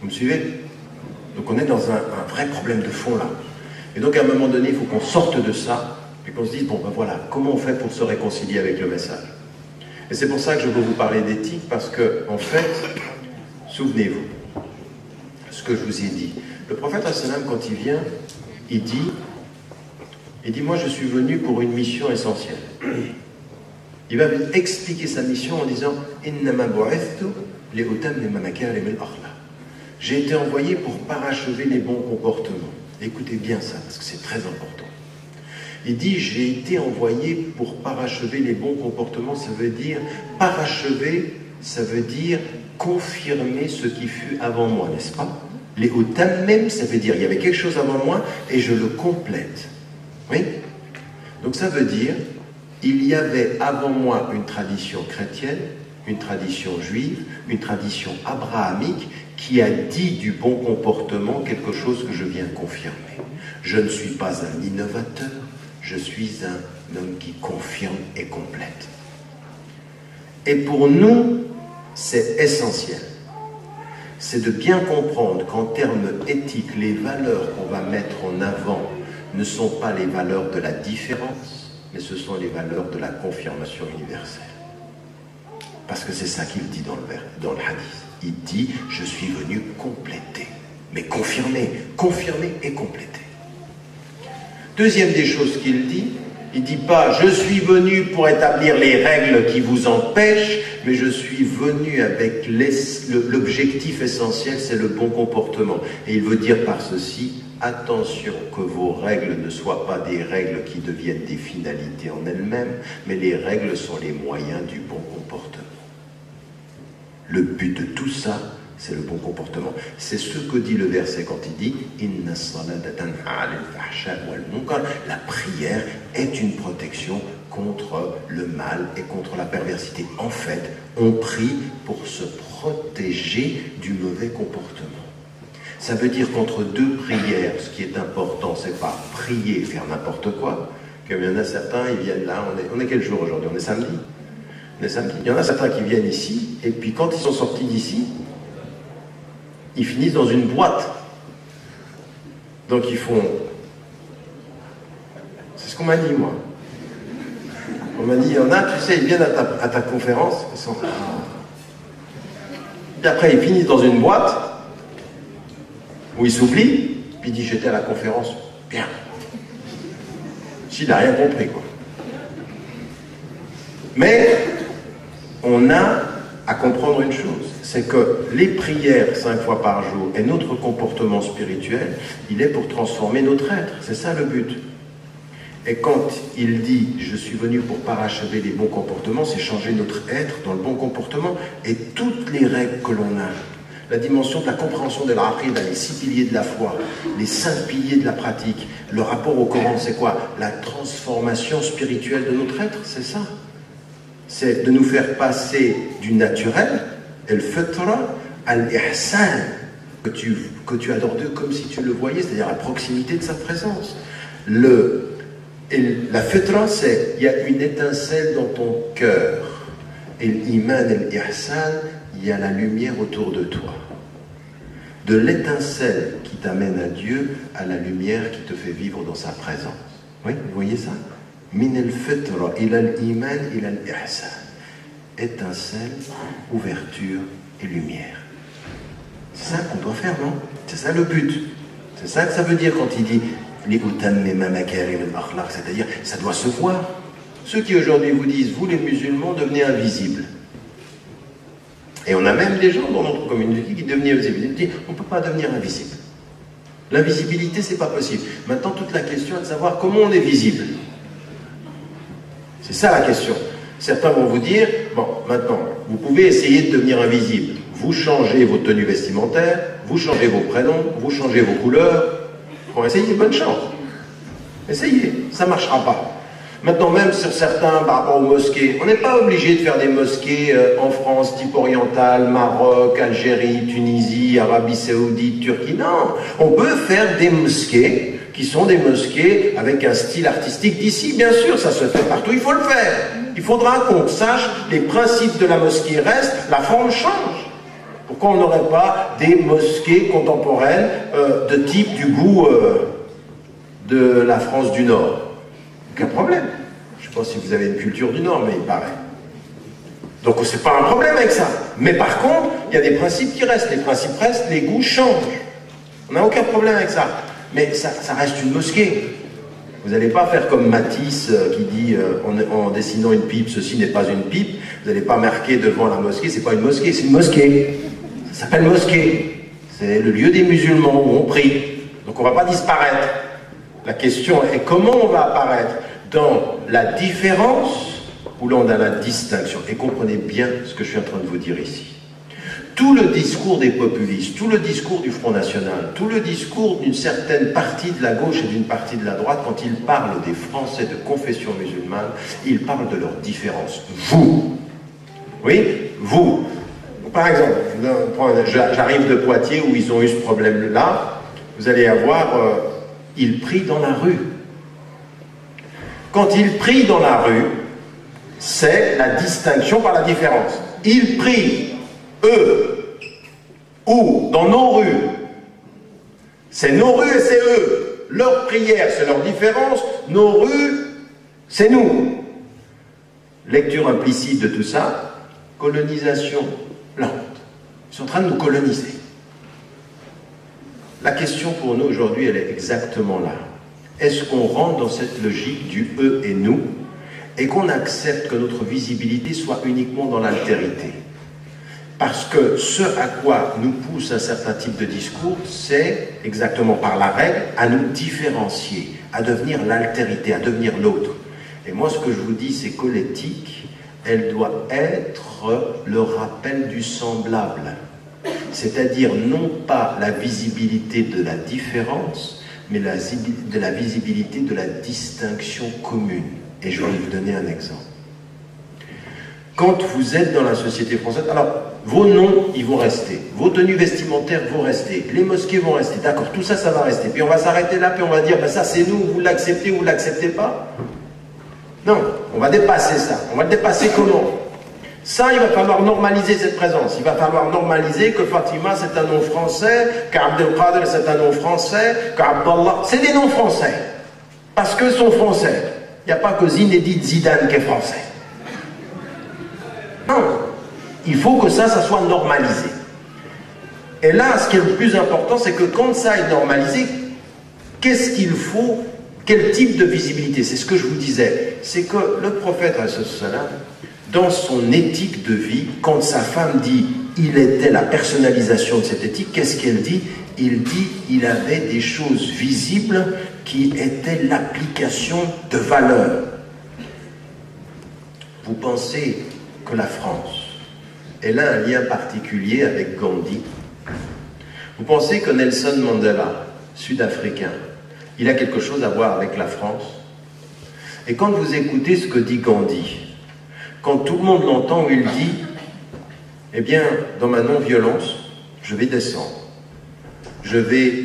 Vous me suivez Donc on est dans un, vrai problème de fond là. Et donc à un moment donné, il faut qu'on sorte de ça et qu'on se dise, bon ben voilà, comment on fait pour se réconcilier avec le message? Et c'est pour ça que je veux vous parler d'éthique, parce que, en fait, souvenez-vous, ce que je vous ai dit. Le prophète quand il vient, il dit, il dit, moi je suis venu pour une mission essentielle. Il va expliquer sa mission en disant, j'ai été envoyé pour parachever les bons comportements. Écoutez bien ça, parce que c'est très important. Il dit, j'ai été envoyé pour parachever les bons comportements. Ça veut dire, parachever, ça veut dire confirmer ce qui fut avant moi, n'est-ce pas? Les otam même, ça veut dire, il y avait quelque chose avant moi et je le complète. Donc ça veut dire, il y avait avant moi une tradition chrétienne, une tradition juive, une tradition abrahamique qui a dit du bon comportement quelque chose que je viens confirmer. Je ne suis pas un innovateur, je suis un homme qui confirme et complète. Et pour nous, c'est essentiel. C'est de bien comprendre qu'en termes éthiques, les valeurs qu'on va mettre en avant ne sont pas les valeurs de la différence, mais ce sont les valeurs de la confirmation universelle. Parce que c'est ça qu'il dit dans le, dans le hadith. Il dit, je suis venu compléter, mais confirmer, confirmer et compléter. Deuxième des choses qu'il dit, il dit pas je suis venu pour établir les règles qui vous empêchent, mais je suis venu avec l'objectif essentiel, c'est le bon comportement. Et il veut dire par ceci attention que vos règles ne soient pas des règles qui deviennent des finalités en elles-mêmes, mais les règles sont les moyens du bon comportement. Le but de tout ça, c'est le bon comportement. C'est ce que dit le verset quand il dit La prière est une protection contre le mal et contre la perversité. En fait, on prie pour se protéger du mauvais comportement. Ça veut dire qu'entre deux prières, ce qui est important, c'est pas prier faire n'importe quoi. Comme il y en a certains, ils viennent là, on est, on est quel jour aujourd'hui? On est samedi? Il y en a certains qui viennent ici, et puis quand ils sont sortis d'ici, ils finissent dans une boîte. Donc ils font... C'est ce qu'on m'a dit, moi. On m'a dit, il y en a, tu sais, ils viennent à ta, conférence, ils après, ils finissent dans une boîte, où ils s'oublient, puis ils disent, j'étais à la conférence. Bien. S'il n'a rien compris, quoi. Mais on a à comprendre une chose, c'est que les prières cinq fois par jour et notre comportement spirituel, il est pour transformer notre être. C'est ça le but. Et quand il dit je suis venu pour parachever les bons comportements, c'est changer notre être dans le bon comportement et toutes les règles que l'on a. La dimension de la compréhension de la les six piliers de la foi, les cinq piliers de la pratique, le rapport au Coran, c'est quoi? La transformation spirituelle de notre être, c'est ça? C'est de nous faire passer du naturel, el-fitra, al-ihsan, que tu, que tu adores Dieu comme si tu le voyais, c'est-à-dire à proximité de sa présence. Le, et la fitra, c'est il y a une étincelle dans ton cœur. et l'iman et l'ihsan, il y a la lumière autour de toi. De l'étincelle qui t'amène à Dieu à la lumière qui te fait vivre dans sa présence. Oui, vous voyez ça? Min al-fitra il al-iman il al-ihsan. Étincelle, ouverture et lumière. C'est ça qu'on doit faire, non? C'est ça le but. C'est ça que ça veut dire quand il dit c'est-à-dire ça doit se voir. Ceux qui aujourd'hui vous disent, vous les musulmans, devenez invisibles. Et on a même des gens dans notre communauté qui deviennent invisibles. Ils on ne peut pas devenir invisible. L'invisibilité, c'est pas possible. Maintenant, toute la question est de savoir comment on est visible. C'est ça la question. Certains vont vous dire, bon, maintenant, vous pouvez essayer de devenir invisible. Vous changez vos tenues vestimentaires, vous changez vos prénoms, vous changez vos couleurs. Pour essayer, bonne chance. Essayez, ça ne marchera pas. Maintenant, même sur certains, par rapport aux mosquées, on n'est pas obligé de faire des mosquées euh, en France, type oriental, Maroc, Algérie, Tunisie, Arabie Saoudite, Turquie. Non, on peut faire des mosquées qui sont des mosquées avec un style artistique d'ici. Bien sûr, ça se fait partout, il faut le faire. Il faudra qu'on sache les principes de la mosquée restent, la forme change. Pourquoi on n'aurait pas des mosquées contemporaines euh, de type du goût euh, de la France du Nord? Aucun problème? Je ne sais pas si vous avez une culture du Nord, mais il paraît. Donc c'est pas un problème avec ça. Mais par contre, il y a des principes qui restent. Les principes restent, les goûts changent. On n'a aucun problème avec ça. Mais ça, reste une mosquée. Vous n'allez pas faire comme Matisse euh, qui dit euh, en, dessinant une pipe, ceci n'est pas une pipe. Vous n'allez pas marquer devant la mosquée, c'est pas une mosquée, c'est une mosquée. Ça s'appelle mosquée. C'est le lieu des musulmans où on prie. Donc on ne va pas disparaître. La question est comment on va apparaître dans la différence ou dans la distinction. Et comprenez bien ce que je suis en train de vous dire ici. Tout le discours des populistes, tout le discours du Front National, tout le discours d'une certaine partie de la gauche et d'une partie de la droite, quand ils parlent des Français de confession musulmane, ils parlent de leurs différences. Vous, oui, vous. Par exemple, j'arrive de Poitiers où ils ont eu ce problème-là. Vous allez avoir euh, il prie dans la rue. Quand il prie dans la rue, c'est la distinction par la différence. Il prie, eux, ou dans nos rues. C'est nos rues et c'est eux. Leur prière, c'est leur différence. Nos rues, c'est nous. Lecture implicite de tout ça, colonisation lente. Ils sont en train de nous coloniser. La question pour nous aujourd'hui, elle est exactement là. Est-ce qu'on rentre dans cette logique du eux et nous et qu'on accepte que notre visibilité soit uniquement dans l'altérité? Parce que ce à quoi nous pousse un certain type de discours, c'est exactement par la règle à nous différencier, à devenir l'altérité, à devenir l'autre. Et moi, ce que je vous dis, c'est que l'éthique, elle doit être le rappel du semblable c'est-à-dire non pas la visibilité de la différence, mais de la visibilité de la distinction commune. Et je vais vous donner un exemple. Quand vous êtes dans la société française, alors vos noms, ils vont rester, vos tenues vestimentaires vont rester, les mosquées vont rester, d'accord, tout ça, ça va rester. Puis on va s'arrêter là, puis on va dire, ben ça c'est nous, vous l'acceptez ou vous l'acceptez pas? Non, on va dépasser ça. On va dépasser comment? Ça, il va falloir normaliser cette présence. Il va falloir normaliser que Fatima, c'est un nom français, qu'Abdelkader, c'est un nom français, qu'Abdallah, c'est des noms français. Parce que sont français. Il n'y a pas que Zinedine Zidane qui est français. Non. Il faut que ça, ça soit normalisé. Et là, ce qui est le plus important, c'est que quand ça est normalisé, qu'est-ce qu'il faut Quel type de visibilité? C'est ce que je vous disais. C'est que le prophète, salam, dans son éthique de vie, quand sa femme dit il était la personnalisation de cette éthique, qu'est-ce qu'elle dit? Il dit il avait des choses visibles qui étaient l'application de valeurs. Vous pensez que la France, elle a un lien particulier avec Gandhi? Vous pensez que Nelson Mandela, sud-africain, il a quelque chose à voir avec la France? Et quand vous écoutez ce que dit Gandhi, quand tout le monde l'entend, il dit, eh bien, dans ma non-violence, je vais descendre. Je vais,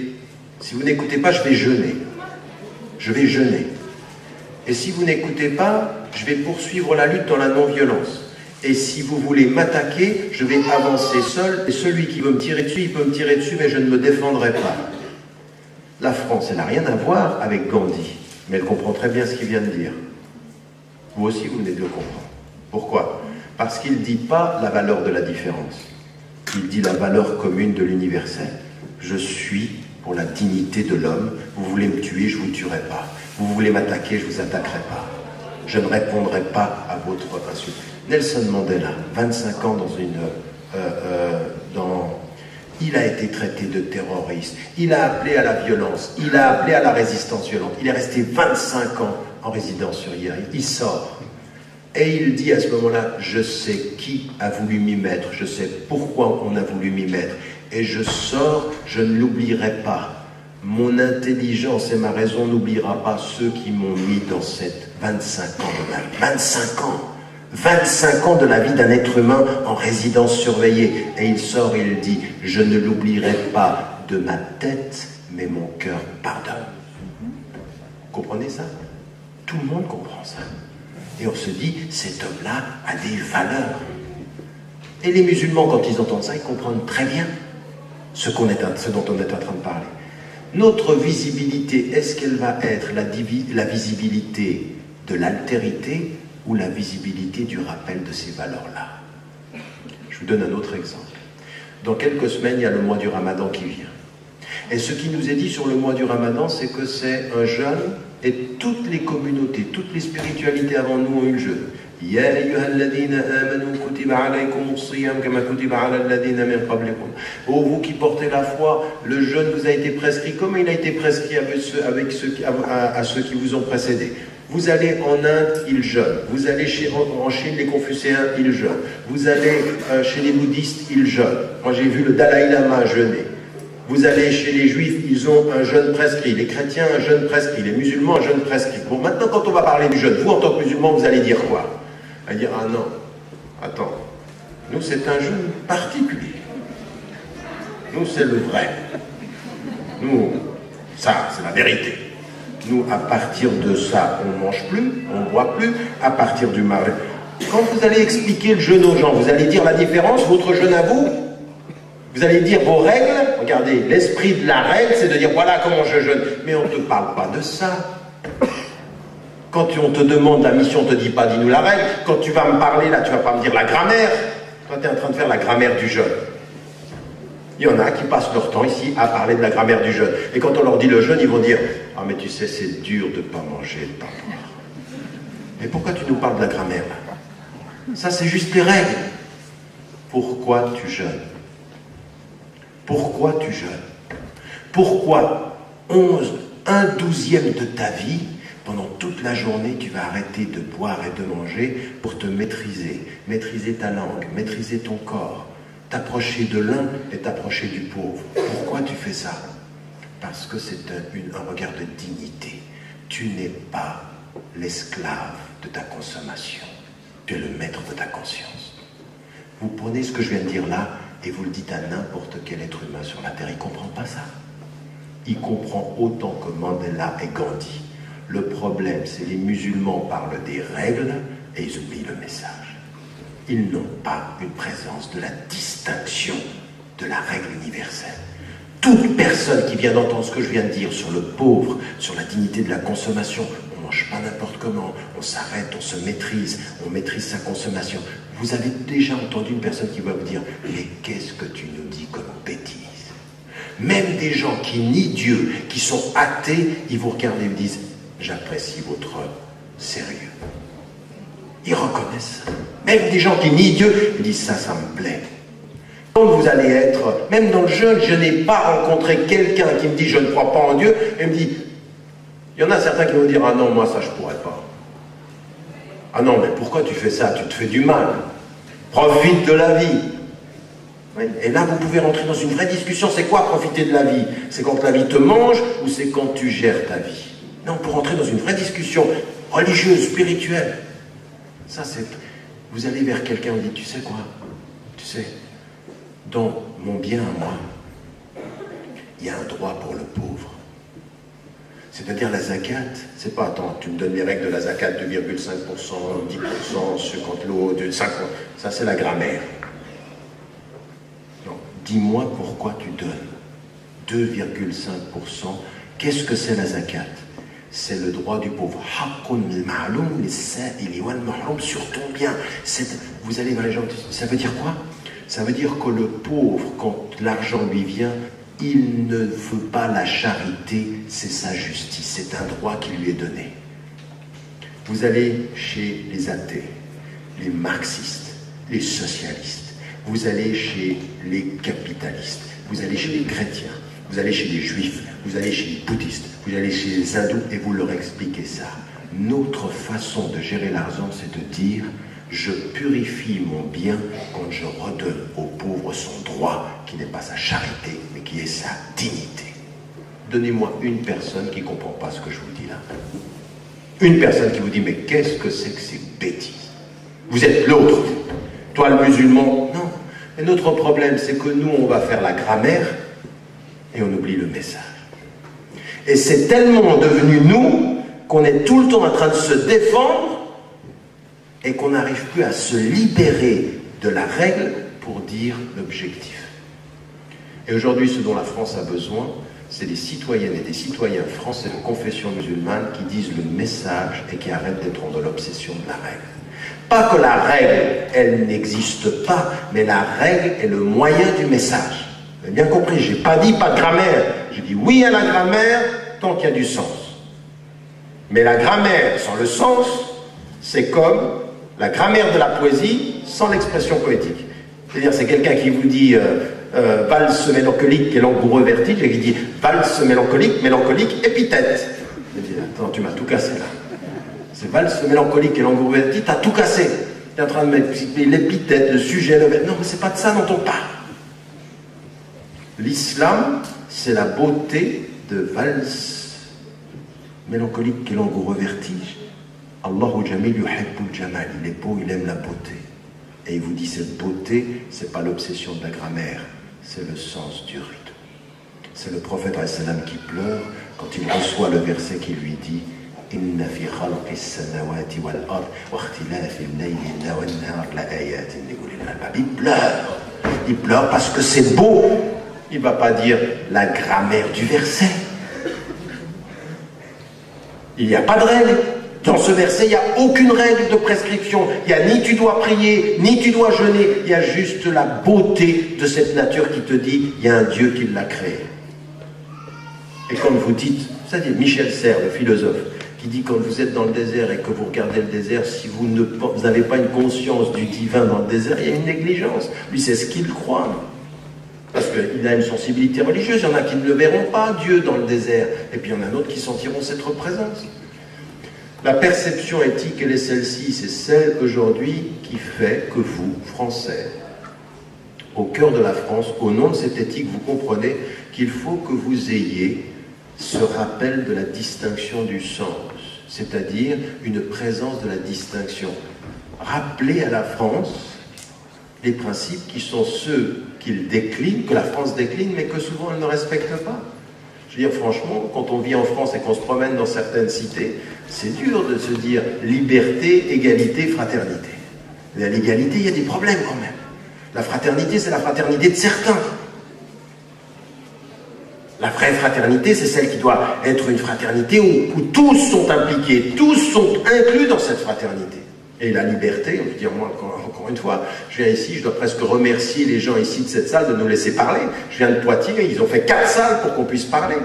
si vous n'écoutez pas, je vais jeûner. Je vais jeûner. Et si vous n'écoutez pas, je vais poursuivre la lutte dans la non-violence. Et si vous voulez m'attaquer, je vais avancer seul, et celui qui veut me tirer dessus, il peut me tirer dessus, mais je ne me défendrai pas. La France, elle n'a rien à voir avec Gandhi, mais elle comprend très bien ce qu'il vient de dire. Vous aussi, vous venez de le comprendre. Pourquoi? Parce qu'il ne dit pas la valeur de la différence. Il dit la valeur commune de l'universel. Je suis pour la dignité de l'homme. Vous voulez me tuer, je ne vous tuerai pas. Vous voulez m'attaquer, je ne vous attaquerai pas. Je ne répondrai pas à votre insulte. Nelson Mandela, 25 ans dans une... Euh, euh, il a été traité de terroriste. Il a appelé à la violence. Il a appelé à la résistance violente. Il est resté 25 ans en résidence sur IRI. Il sort. Et il dit à ce moment-là, je sais qui a voulu m'y mettre, je sais pourquoi on a voulu m'y mettre. Et je sors, je ne l'oublierai pas. Mon intelligence et ma raison n'oubliera pas ceux qui m'ont mis dans cette 25 ans de ma vie. 25 ans 25 ans de la vie d'un être humain en résidence surveillée. Et il sort il dit, je ne l'oublierai pas de ma tête, mais mon cœur pardonne. Vous comprenez ça? Tout le monde comprend ça. Et on se dit, cet homme-là a des valeurs. Et les musulmans, quand ils entendent ça, ils comprennent très bien ce, dont on est en train de parler. Notre visibilité, est-ce qu'elle va être la, la visibilité de l'altérité ou la visibilité du rappel de ces valeurs-là? Je vous donne un autre exemple. Dans quelques semaines, il y a le mois du ramadan qui vient. Et ce qui nous est dit sur le mois du ramadan, c'est que c'est un jeûne et toutes les communautés, toutes les spiritualités avant nous ont eu le jeûne. Oh vous qui portez la foi, le jeûne vous a été prescrit comme il a été prescrit avec ceux, avec ceux à, ceux qui vous ont précédé. Vous allez en Inde, ils jeûnent. Vous allez en Chine, les Confucéens, ils jeûnent. Vous allez euh, chez les bouddhistes, ils jeûnent. Moi, j'ai vu le Dalai Lama jeûner. Vous allez chez les juifs, ils ont un jeûne prescrit. Les chrétiens, un jeûne prescrit. Les musulmans, un jeûne prescrit. Bon, maintenant, quand on va parler du jeûne, vous, en tant que musulman, vous allez dire quoi? À dire, ah non, attends, nous, c'est un jeûne particulier. Nous, c'est le vrai. Nous, ça, c'est la vérité. Nous, à partir de ça, on ne mange plus, on ne boit plus. À partir du mal. Quand vous allez expliquer le jeûne aux gens, vous allez dire la différence, votre jeûne à vous, vous allez dire vos règles, regardez, l'esprit de la règle, c'est de dire voilà comment je jeûne. Mais on ne te parle pas de ça. Quand on te demande la mission, on ne te dit pas dis-nous la règle. Quand tu vas me parler, là, tu vas pas me dire la grammaire. Toi, tu es en train de faire la grammaire du jeûne. Il y en a qui passent leur temps ici à parler de la grammaire du jeûne. Et quand on leur dit le jeûne, ils vont dire Ah, mais tu sais, c'est dur de ne pas manger, de ne pas boire. Mais pourquoi tu nous parles de la grammaire Ça, c'est juste les règles. Pourquoi tu jeûnes? Pourquoi tu jeûnes? Pourquoi 11, un douzième de ta vie, pendant toute la journée, tu vas arrêter de boire et de manger pour te maîtriser, maîtriser ta langue, maîtriser ton corps, t'approcher de l'un et t'approcher du pauvre? Pourquoi tu fais ça? Parce que c'est un, un regard de dignité. Tu n'es pas l'esclave de ta consommation. Tu es le maître de ta conscience. Vous prenez ce que je viens de dire là, et vous le dites à n'importe quel être humain sur la Terre, il ne comprend pas ça. Il comprend autant que Mandela et Gandhi. Le problème, c'est les musulmans parlent des règles et ils oublient le message. Ils n'ont pas une présence de la distinction de la règle universelle. Toute personne qui vient d'entendre ce que je viens de dire sur le pauvre, sur la dignité de la consommation, on ne mange pas n'importe comment, on s'arrête, on se maîtrise, on maîtrise sa consommation. Vous avez déjà entendu une personne qui va vous dire Mais qu'est-ce que tu nous dis comme bêtise? Même des gens qui nient Dieu, qui sont athées, ils vous regardent et vous disent J'apprécie votre sérieux. Ils reconnaissent. Même des gens qui nient Dieu, ils disent Ça, ça me plaît. Quand vous allez être, même dans le jeûne, je n'ai pas rencontré quelqu'un qui me dit Je ne crois pas en Dieu, et me dit Il y en a certains qui vont dire Ah non, moi ça je pourrais pas. Ah non, mais pourquoi tu fais ça? Tu te fais du mal. Profite de la vie. Et là, vous pouvez rentrer dans une vraie discussion. C'est quoi profiter de la vie? C'est quand la vie te mange ou c'est quand tu gères ta vie? Non, pour rentrer dans une vraie discussion religieuse, spirituelle. Ça, c'est. Vous allez vers quelqu'un vous dites Tu sais quoi? Tu sais, dans mon bien à moi, il y a un droit pour le pauvre. C'est-à-dire la zakat, c'est pas, attends, tu me donnes les règles de la zakat, 2,5%, 10%, ce compte l'eau, 50%, ça c'est la grammaire. Dis-moi pourquoi tu donnes 2,5%, qu'est-ce que c'est la zakat? C'est le droit du pauvre. sur ton bien. Vous allez voir les gens, ça veut dire quoi? Ça veut dire que le pauvre, quand l'argent lui vient, il ne veut pas la charité, c'est sa justice, c'est un droit qui lui est donné. Vous allez chez les athées, les marxistes, les socialistes, vous allez chez les capitalistes, vous allez chez les chrétiens, vous allez chez les juifs, vous allez chez les bouddhistes, vous allez chez les hindous et vous leur expliquez ça. Notre façon de gérer l'argent, c'est de dire je purifie mon bien quand je redonne au pauvre son droit, qui n'est pas sa charité, qui est sa dignité. Donnez-moi une personne qui ne comprend pas ce que je vous dis là. Une personne qui vous dit, mais qu'est-ce que c'est que ces bêtises? Vous êtes l'autre. Toi, le musulman, non. Et notre problème, c'est que nous, on va faire la grammaire et on oublie le message. Et c'est tellement devenu nous qu'on est tout le temps en train de se défendre et qu'on n'arrive plus à se libérer de la règle pour dire l'objectif. Et aujourd'hui, ce dont la France a besoin, c'est des citoyennes et des citoyens français de confession musulmane qui disent le message et qui arrêtent d'être dans l'obsession de la règle. Pas que la règle, elle n'existe pas, mais la règle est le moyen du message. Vous avez bien compris, je n'ai pas dit pas de grammaire. J'ai dit oui à la grammaire tant qu'il y a du sens. Mais la grammaire sans le sens, c'est comme la grammaire de la poésie sans l'expression poétique. C'est-à-dire, c'est quelqu'un qui vous dit euh, euh, valse mélancolique et langoureux vertige, et qui dit valse mélancolique, mélancolique, épithète. Je dis, attends, tu m'as tout cassé là. C'est valse mélancolique et langoureux vertige, t'as tout cassé. Tu es en train de mettre l'épithète, le sujet, le... Non, mais c'est pas de ça dont on parle. L'islam, c'est la beauté de valse mélancolique et langoureux vertige Allahu Jamil. Il est beau, il aime la beauté. Et il vous dit cette beauté, c'est pas l'obsession de la grammaire, c'est le sens du rythme. C'est le prophète salam qui pleure quand il reçoit le verset qui lui dit il pleure. Il pleure parce que c'est beau. Il ne va pas dire la grammaire du verset. Il n'y a pas de règle. Dans ce verset, il n'y a aucune règle de prescription. Il n'y a ni tu dois prier, ni tu dois jeûner. Il y a juste la beauté de cette nature qui te dit, il y a un Dieu qui l'a créé. Et quand vous dites, dit Michel Serres, le philosophe, qui dit quand vous êtes dans le désert et que vous regardez le désert, si vous n'avez pas une conscience du divin dans le désert, il y a une négligence. Lui, c'est ce qu'il croit. Parce qu'il a une sensibilité religieuse. Il y en a qui ne le verront pas, Dieu, dans le désert. Et puis il y en a d'autres qui sentiront cette présence. La perception éthique, elle est celle-ci, c'est celle aujourd'hui qui fait que vous, Français, au cœur de la France, au nom de cette éthique, vous comprenez qu'il faut que vous ayez ce rappel de la distinction du sens, c'est-à-dire une présence de la distinction. Rappelez à la France les principes qui sont ceux qu'il décline, que la France décline, mais que souvent elle ne respecte pas. Dire, franchement, quand on vit en France et qu'on se promène dans certaines cités, c'est dur de se dire liberté, égalité, fraternité. Mais à l'égalité, il y a des problèmes quand même. La fraternité, c'est la fraternité de certains. La vraie fraternité, c'est celle qui doit être une fraternité où, tous sont impliqués, tous sont inclus dans cette fraternité. Et la liberté, on peut dire, moi, encore, une fois, je viens ici, je dois presque remercier les gens ici de cette salle de nous laisser parler. Je viens de Poitiers, ils ont fait quatre salles pour qu'on puisse parler.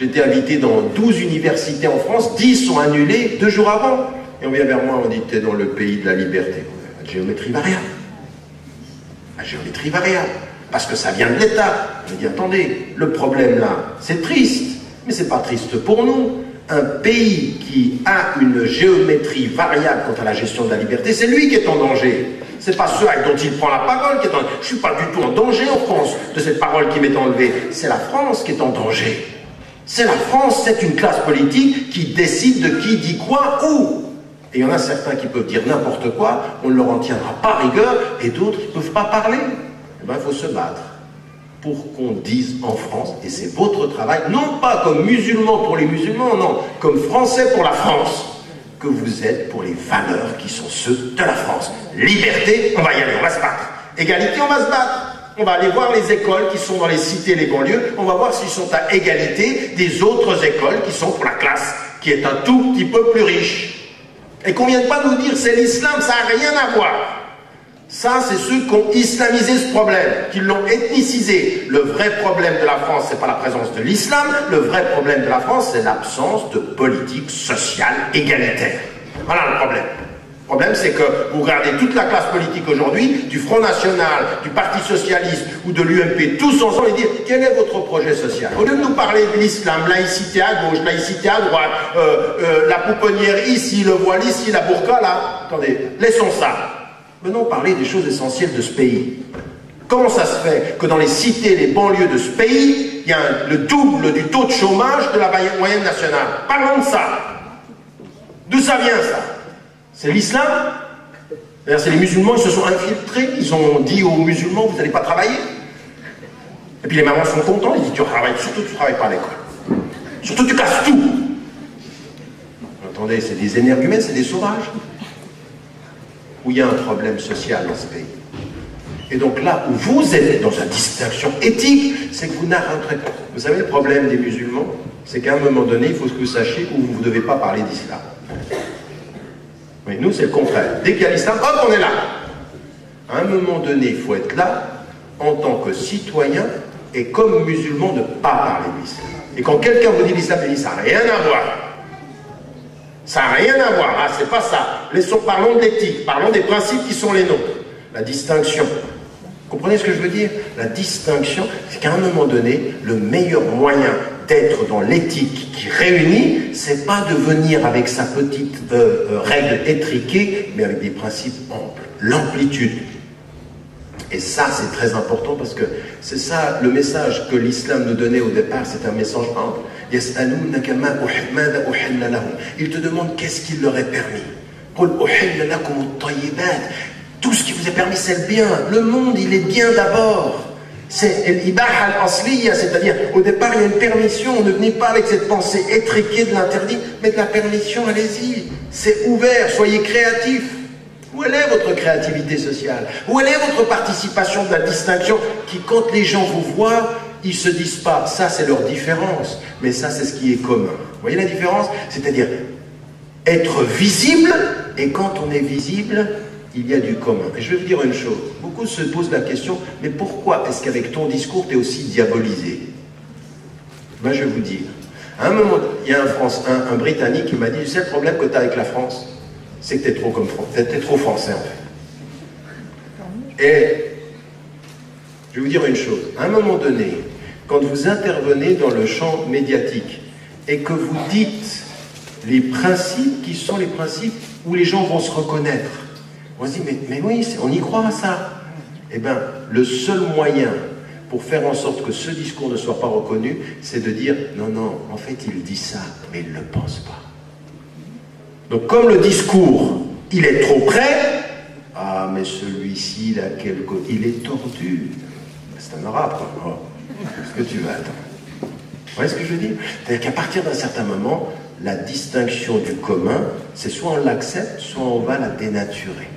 J'étais invité dans 12 universités en France, 10 sont annulées deux jours avant. Et on vient vers moi, on dit, t'es dans le pays de la liberté. La géométrie variable. La géométrie variable. Parce que ça vient de l'État. Je dis, attendez, le problème là, c'est triste. Mais c'est pas triste pour nous. Un pays qui a une géométrie variable quant à la gestion de la liberté, c'est lui qui est en danger. C'est pas ceux dont il prend la parole qui est en danger. Je suis pas du tout en danger en France de cette parole qui m'est enlevée. C'est la France qui est en danger. C'est la France, c'est une classe politique qui décide de qui dit quoi où. Et il y en a certains qui peuvent dire n'importe quoi, on ne leur en tiendra pas rigueur, et d'autres qui ne peuvent pas parler. Eh bien, il faut se battre. Pour qu'on dise en France, et c'est votre travail, non pas comme musulman pour les musulmans, non, comme français pour la France, que vous êtes pour les valeurs qui sont ceux de la France. Liberté, on va y aller, on va se battre. Égalité, on va se battre. On va aller voir les écoles qui sont dans les cités, les banlieues. On va voir s'ils sont à égalité des autres écoles qui sont pour la classe, qui est un tout petit peu plus riche. Et qu'on ne vienne pas nous dire c'est l'islam, ça n'a rien à voir. Ça, c'est ceux qui ont islamisé ce problème, qui l'ont ethnicisé. Le vrai problème de la France, c'est pas la présence de l'islam. Le vrai problème de la France, c'est l'absence de politique sociale égalitaire. Voilà le problème. Le problème, c'est que vous regardez toute la classe politique aujourd'hui, du Front National, du Parti Socialiste ou de l'UMP, tous ensemble, et dire quel est votre projet social? Au lieu de nous parler de l'islam, laïcité à gauche, laïcité à droite, euh, euh, la pouponnière ici, le voile ici, la burqa là, attendez, laissons ça. Venons parler des choses essentielles de ce pays. Comment ça se fait que dans les cités, les banlieues de ce pays, il y a le double du taux de chômage de la moyenne nationale? Parlons de ça. D'où ça vient ça? C'est l'islam? C'est les musulmans, ils se sont infiltrés, ils ont dit aux musulmans, vous n'allez pas travailler. Et puis les mamans sont contents, ils disent, tu travailles, surtout tu ne travailles pas à l'école. Surtout tu casses tout. Attendez, c'est des énergumènes, c'est des sauvages où il y a un problème social dans ce pays. Et donc là où vous êtes dans une distinction éthique, c'est que vous n'arrêterez pas. Vous savez, le problème des musulmans, c'est qu'à un moment donné, il faut que vous sachiez où vous ne devez pas parler d'islam. Mais nous, c'est le contraire. Dès qu'il y a l'islam, hop, on est là. À un moment donné, il faut être là en tant que citoyen et comme musulman, ne pas parler d'islam. Et quand quelqu'un vous dit l'islam, il dit ça n'a rien à voir. Ça n'a rien à voir, ah, c'est pas ça. Laissons, parlons de l'éthique, parlons des principes qui sont les nôtres. La distinction. Comprenez ce que je veux dire? La distinction, c'est qu'à un moment donné, le meilleur moyen d'être dans l'éthique qui réunit, c'est pas de venir avec sa petite euh, euh, règle étriquée, mais avec des principes amples. L'amplitude. Et ça, c'est très important parce que c'est ça le message que l'islam nous donnait au départ, c'est un message ample. Il te demande qu'est-ce qu'il leur est permis. Tout ce qui vous est permis, c'est le bien. Le monde, il est bien d'abord. C'est c'est-à-dire au départ il y a une permission, ne venez pas avec cette pensée étriquée de l'interdit, mais de la permission, allez-y. C'est ouvert, soyez créatifs. Où est votre créativité sociale? Où est votre participation de la distinction qui, quand les gens vous voient, ils se disent pas, ça c'est leur différence, mais ça c'est ce qui est commun. Vous voyez la différence? C'est-à-dire être visible, et quand on est visible, il y a du commun. Et je vais vous dire une chose, beaucoup se posent la question, mais pourquoi est-ce qu'avec ton discours, tu es aussi diabolisé? Ben, Je vais vous dire, à un moment, il y a un, France, un, Britannique qui m'a dit, c'est le problème que tu as avec la France, c'est que tu es trop comme es trop français en fait. Et je vais vous dire une chose, à un moment donné, quand vous intervenez dans le champ médiatique et que vous dites les principes qui sont les principes où les gens vont se reconnaître, on se dit, mais, mais oui, on y croit à ça. Eh bien, le seul moyen pour faire en sorte que ce discours ne soit pas reconnu, c'est de dire, non, non, en fait, il dit ça, mais il ne le pense pas. Donc, comme le discours, il est trop près, ah, mais celui-ci, il a quelque... Il est tordu. C'est un arabe, Ce que tu veux attendre? Vous voyez ce que je veux dire? C'est-à-dire qu'à partir d'un certain moment, la distinction du commun, c'est soit on l'accepte, soit on va la dénaturer.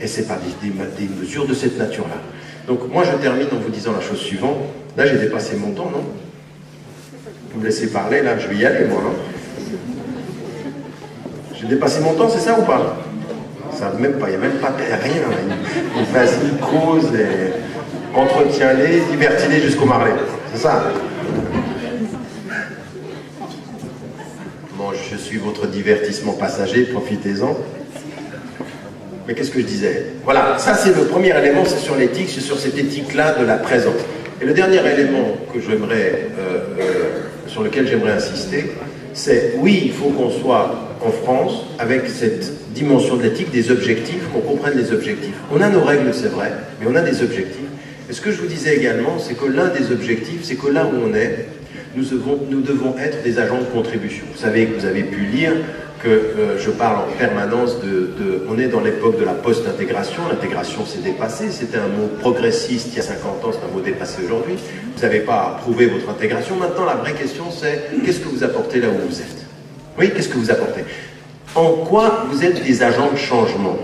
Et c'est par des, des, mesures de cette nature-là. Donc moi je termine en vous disant la chose suivante. Là j'ai dépassé mon temps, non? Vous me laissez parler, là je vais y aller moi. Hein j'ai dépassé mon temps, c'est ça ou pas? Ça même pas, il n'y a même pas rien. Une cause et entretiens-les, divertis-les jusqu'au marlet. C'est ça Bon, je suis votre divertissement passager, profitez-en. Mais qu'est-ce que je disais? Voilà, ça c'est le premier élément, c'est sur l'éthique, c'est sur cette éthique-là de la présence. Et le dernier élément que euh, euh, sur lequel j'aimerais insister, c'est oui, il faut qu'on soit en France avec cette dimension de l'éthique, des objectifs, qu'on comprenne les objectifs. On a nos règles, c'est vrai, mais on a des objectifs. Et ce que je vous disais également, c'est que l'un des objectifs, c'est que là où on est, nous devons, être des agents de contribution. Vous savez que vous avez pu lire que euh, je parle en permanence de... on est dans l'époque de la post-intégration, l'intégration s'est dépassée, c'était un mot progressiste il y a 50 ans, c'est un mot dépassé aujourd'hui. Vous n'avez pas prouvé votre intégration. Maintenant, la vraie question, c'est qu'est-ce que vous apportez là où vous êtes? Oui, qu'est-ce que vous apportez? En quoi vous êtes des agents de changement?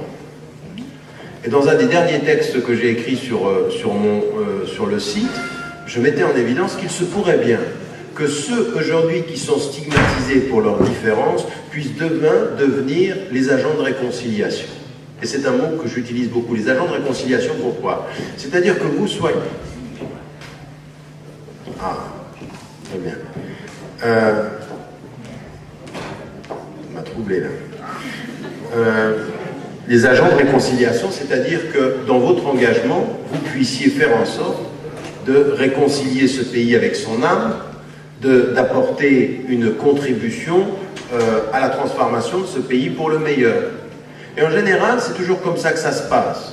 Et dans un des derniers textes que j'ai écrit sur, euh, sur, mon, euh, sur le site, je mettais en évidence qu'il se pourrait bien que ceux aujourd'hui qui sont stigmatisés pour leurs différences puissent demain devenir les agents de réconciliation. Et c'est un mot que j'utilise beaucoup. Les agents de réconciliation, pourquoi? C'est-à-dire que vous soyez... Ah, très bien. Euh, m'a troublé là. Euh, les agents de réconciliation, c'est-à-dire que dans votre engagement, vous puissiez faire en sorte de réconcilier ce pays avec son âme, d'apporter une contribution euh, à la transformation de ce pays pour le meilleur. Et en général, c'est toujours comme ça que ça se passe.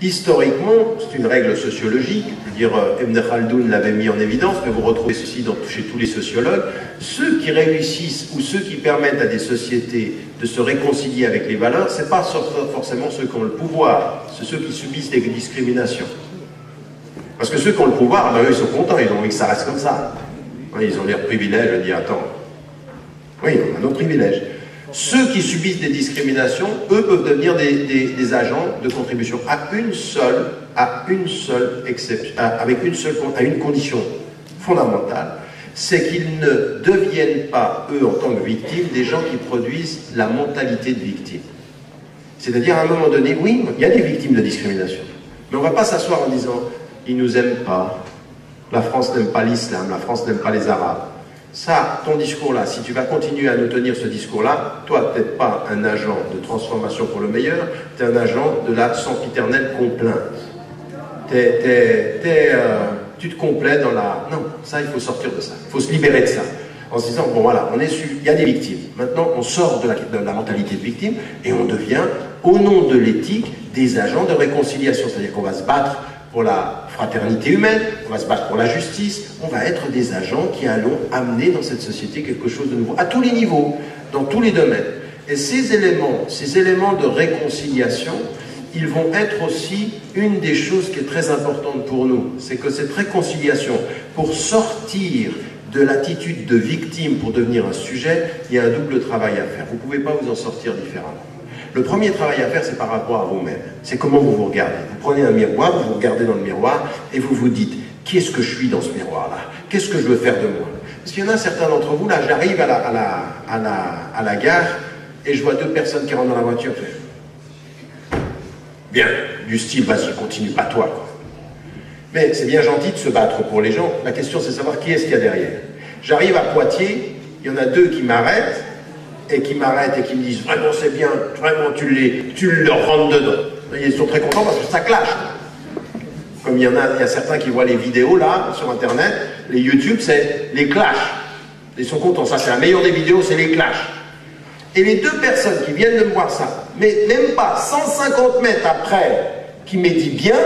Historiquement, c'est une règle sociologique, je veux dire, euh, Ibn Khaldoun l'avait mis en évidence, mais vous retrouvez ceci dans, chez tous les sociologues, ceux qui réussissent ou ceux qui permettent à des sociétés de se réconcilier avec les valeurs, ce n'est pas forcément ceux qui ont le pouvoir, c'est ceux qui subissent des discriminations. Parce que ceux qui ont le pouvoir, ben, eux, ils sont contents, ils ont envie que ça reste comme ça. Ils ont leurs privilèges, je dis, attends. Oui, on a nos privilèges. Ceux qui subissent des discriminations, eux, peuvent devenir des, agents de contribution à une seule, à une seule exception, avec une seule, à une condition fondamentale, c'est qu'ils ne deviennent pas, eux, en tant que victimes, des gens qui produisent la mentalité de victime. C'est-à-dire, à un moment donné, oui, il y a des victimes de discrimination. Mais on ne va pas s'asseoir en disant, ils ne nous aiment pas, la France n'aime pas l'islam, la France n'aime pas les Arabes. Ça, ton discours-là, si tu vas continuer à nous tenir ce discours-là, toi, tu n'es pas un agent de transformation pour le meilleur, tu es un agent de la sempiternelle complainte. Euh, tu te complais dans la... Non, ça, il faut sortir de ça. Il faut se libérer de ça. En se disant, bon voilà, on est su, il y a des victimes. Maintenant, on sort de la, de la mentalité de victime et on devient, au nom de l'éthique, des agents de réconciliation. C'est-à-dire qu'on va se battre pour la fraternité humaine, on va se battre pour la justice, on va être des agents qui allons amener dans cette société quelque chose de nouveau, à tous les niveaux, dans tous les domaines. Et ces éléments, ces éléments de réconciliation, ils vont être aussi une des choses qui est très importante pour nous. C'est que cette réconciliation, pour sortir de l'attitude de victime pour devenir un sujet, il y a un double travail à faire. Vous ne pouvez pas vous en sortir différemment. Le premier travail à faire, c'est par rapport à vous-même. C'est comment vous vous regardez. Vous prenez un miroir, vous vous regardez dans le miroir et vous vous dites, qui est-ce que je suis dans ce miroir-là? Qu'est-ce que je veux faire de moi? Parce qu'il y en a certains d'entre vous, là, j'arrive à la, gare et je vois deux personnes qui rentrent dans la voiture. Bien, du style, vas-y, continue, pas toi. Mais c'est bien gentil de se battre pour les gens. La question, c'est savoir qui est-ce qu'il y a derrière. J'arrive à Poitiers, il y en a deux qui m'arrêtent, et qui m'arrêtent et qui me disent vraiment c'est bien, vraiment tu, les, tu leur rentres dedans. ils sont très contents parce que ça clash. Comme il y en a, il y a certains qui voient les vidéos là sur internet, les YouTube, c'est les clashs. Ils sont contents, ça c'est la meilleure des vidéos, c'est les clashs. Et les deux personnes qui viennent de me voir ça, mais même pas 150 mètres après, qui me dit bien,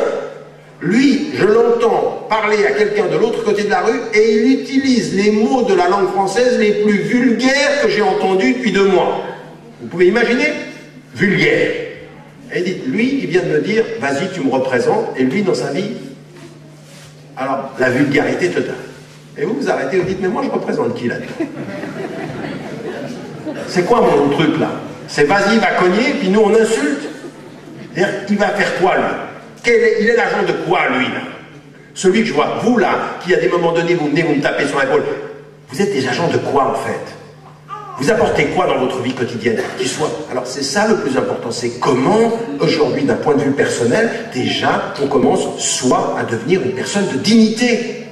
lui, je l'entends parler à quelqu'un de l'autre côté de la rue et il utilise les mots de la langue française les plus vulgaires que j'ai entendus depuis deux mois. Vous pouvez imaginer? Vulgaire. Et il dit, lui, il vient de me dire, vas-y, tu me représentes, et lui, dans sa vie, alors, la vulgarité totale. Et vous, vous arrêtez, vous dites, mais moi, je représente qui là-dedans C'est quoi mon truc là? C'est vas-y, va cogner, puis nous, on insulte. Il va faire quoi, il est l'agent de quoi, lui, là? Celui que je vois, vous, là, qui à des moments donnés, vous venez, vous me tapez sur l'épaule. Vous êtes des agents de quoi, en fait? Vous apportez quoi dans votre vie quotidienne? Alors, c'est ça le plus important. C'est comment, aujourd'hui, d'un point de vue personnel, déjà, on commence soit à devenir une personne de dignité.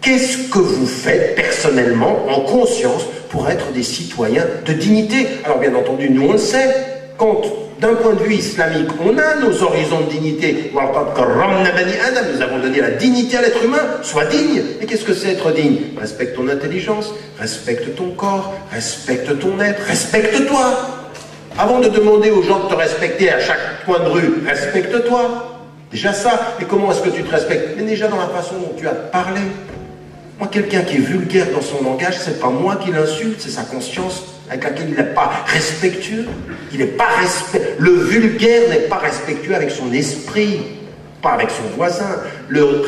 Qu'est-ce que vous faites personnellement, en conscience, pour être des citoyens de dignité? Alors, bien entendu, nous, on le sait. Quand d'un point de vue islamique, on a nos horizons de dignité. Nous avons donné la dignité à l'être humain. Sois digne. Et qu'est-ce que c'est être digne? Respecte ton intelligence, respecte ton corps, respecte ton être, respecte-toi. Avant de demander aux gens de te respecter à chaque point de rue, respecte-toi. Déjà ça. Et comment est-ce que tu te respectes? Mais déjà dans la façon dont tu as parlé. Moi, quelqu'un qui est vulgaire dans son langage, c'est pas moi qui l'insulte, c'est sa conscience avec laquelle il n'est pas respectueux. Il n'est pas respect. Le vulgaire n'est pas respectueux avec son esprit, pas avec son voisin. Le,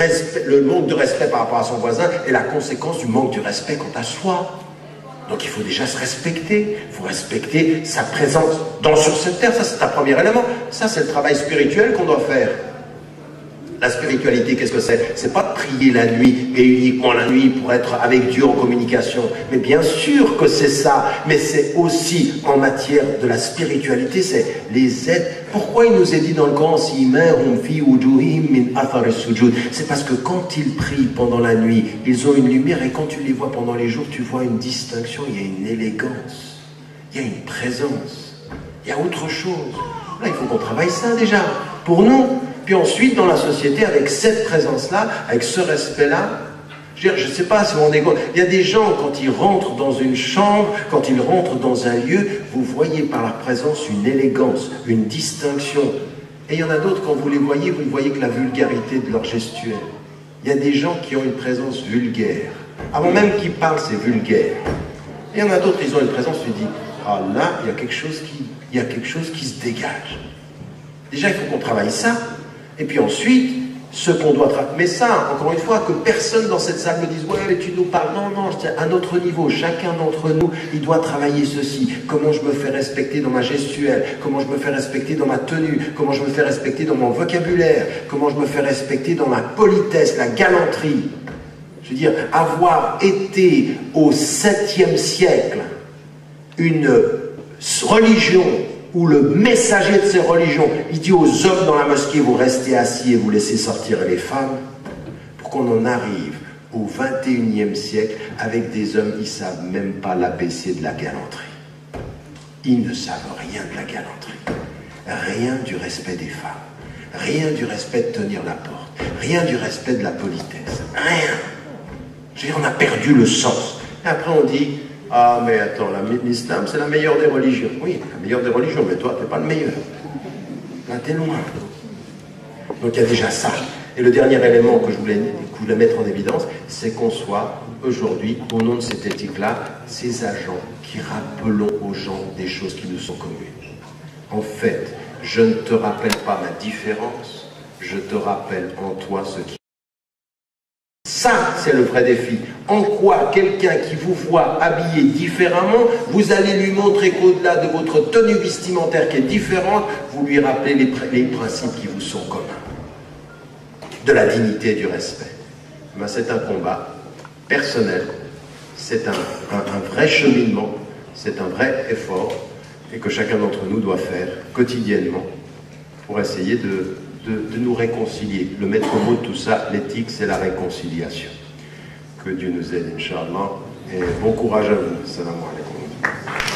manque de respect par rapport à son voisin est la conséquence du manque de respect quant à soi. Donc il faut déjà se respecter, il faut respecter sa présence dans, sur cette terre, ça c'est un premier élément. Ça c'est le travail spirituel qu'on doit faire. La spiritualité, qu'est-ce que c'est? C'est pas prier la nuit et uniquement la nuit pour être avec Dieu en communication. Mais bien sûr que c'est ça. Mais c'est aussi en matière de la spiritualité, c'est les aides. Pourquoi il nous est dit dans le Coran C'est parce que quand ils prient pendant la nuit, ils ont une lumière et quand tu les vois pendant les jours, tu vois une distinction, il y a une élégance, il y a une présence, il y a autre chose. Là, il faut qu'on travaille ça déjà. Pour nous, puis ensuite, dans la société, avec cette présence-là, avec ce respect-là, je ne sais pas si vous rendez compte, il y a des gens, quand ils rentrent dans une chambre, quand ils rentrent dans un lieu, vous voyez par leur présence une élégance, une distinction. Et il y en a d'autres, quand vous les voyez, vous ne voyez que la vulgarité de leur gestuelle. Il y a des gens qui ont une présence vulgaire. Avant même qu'ils parlent, c'est vulgaire. Et il y en a d'autres, ils ont une présence, tu dis, ah là, il y a quelque chose qui, il y a quelque chose qui se dégage. Déjà, il faut qu'on travaille ça. Et puis ensuite, ce qu'on doit. Mais ça, encore une fois, que personne dans cette salle me dise Ouais, mais tu nous parles. Non, non, à notre niveau. Chacun d'entre nous, il doit travailler ceci. Comment je me fais respecter dans ma gestuelle? Comment je me fais respecter dans ma tenue? Comment je me fais respecter dans mon vocabulaire? Comment je me fais respecter dans ma politesse, la galanterie? Je veux dire, avoir été au 7e siècle une religion où le messager de ces religions, il dit aux hommes dans la mosquée, vous restez assis et vous laissez sortir les femmes, pour qu'on en arrive au 21e siècle avec des hommes qui ne savent même pas l'ABC de la galanterie. Ils ne savent rien de la galanterie, rien du respect des femmes, rien du respect de tenir la porte, rien du respect de la politesse, rien. Je veux dire, on a perdu le sens. Et après on dit, ah, mais attends, l'islam, c'est la meilleure des religions. Oui, la meilleure des religions, mais toi, tu n'es pas le meilleur. Là, t'es loin. Donc il y a déjà ça. Et le dernier élément que je voulais, que je mettre en évidence, c'est qu'on soit aujourd'hui, au nom de cette éthique-là, ces agents qui rappelons aux gens des choses qui nous sont communes. En fait, je ne te rappelle pas ma différence, je te rappelle en toi ce qui ça, c'est le vrai défi. En quoi quelqu'un qui vous voit habillé différemment, vous allez lui montrer qu'au-delà de votre tenue vestimentaire qui est différente, vous lui rappelez les, principes qui vous sont communs. De la dignité et du respect. Ben, c'est un combat personnel, c'est un, vrai cheminement, c'est un vrai effort, et que chacun d'entre nous doit faire quotidiennement pour essayer de nous réconcilier. Le maître mot de tout ça, l'éthique, c'est la réconciliation. Que Dieu nous aide, Inch'Allah. Et bon courage à vous. Salam alaikum.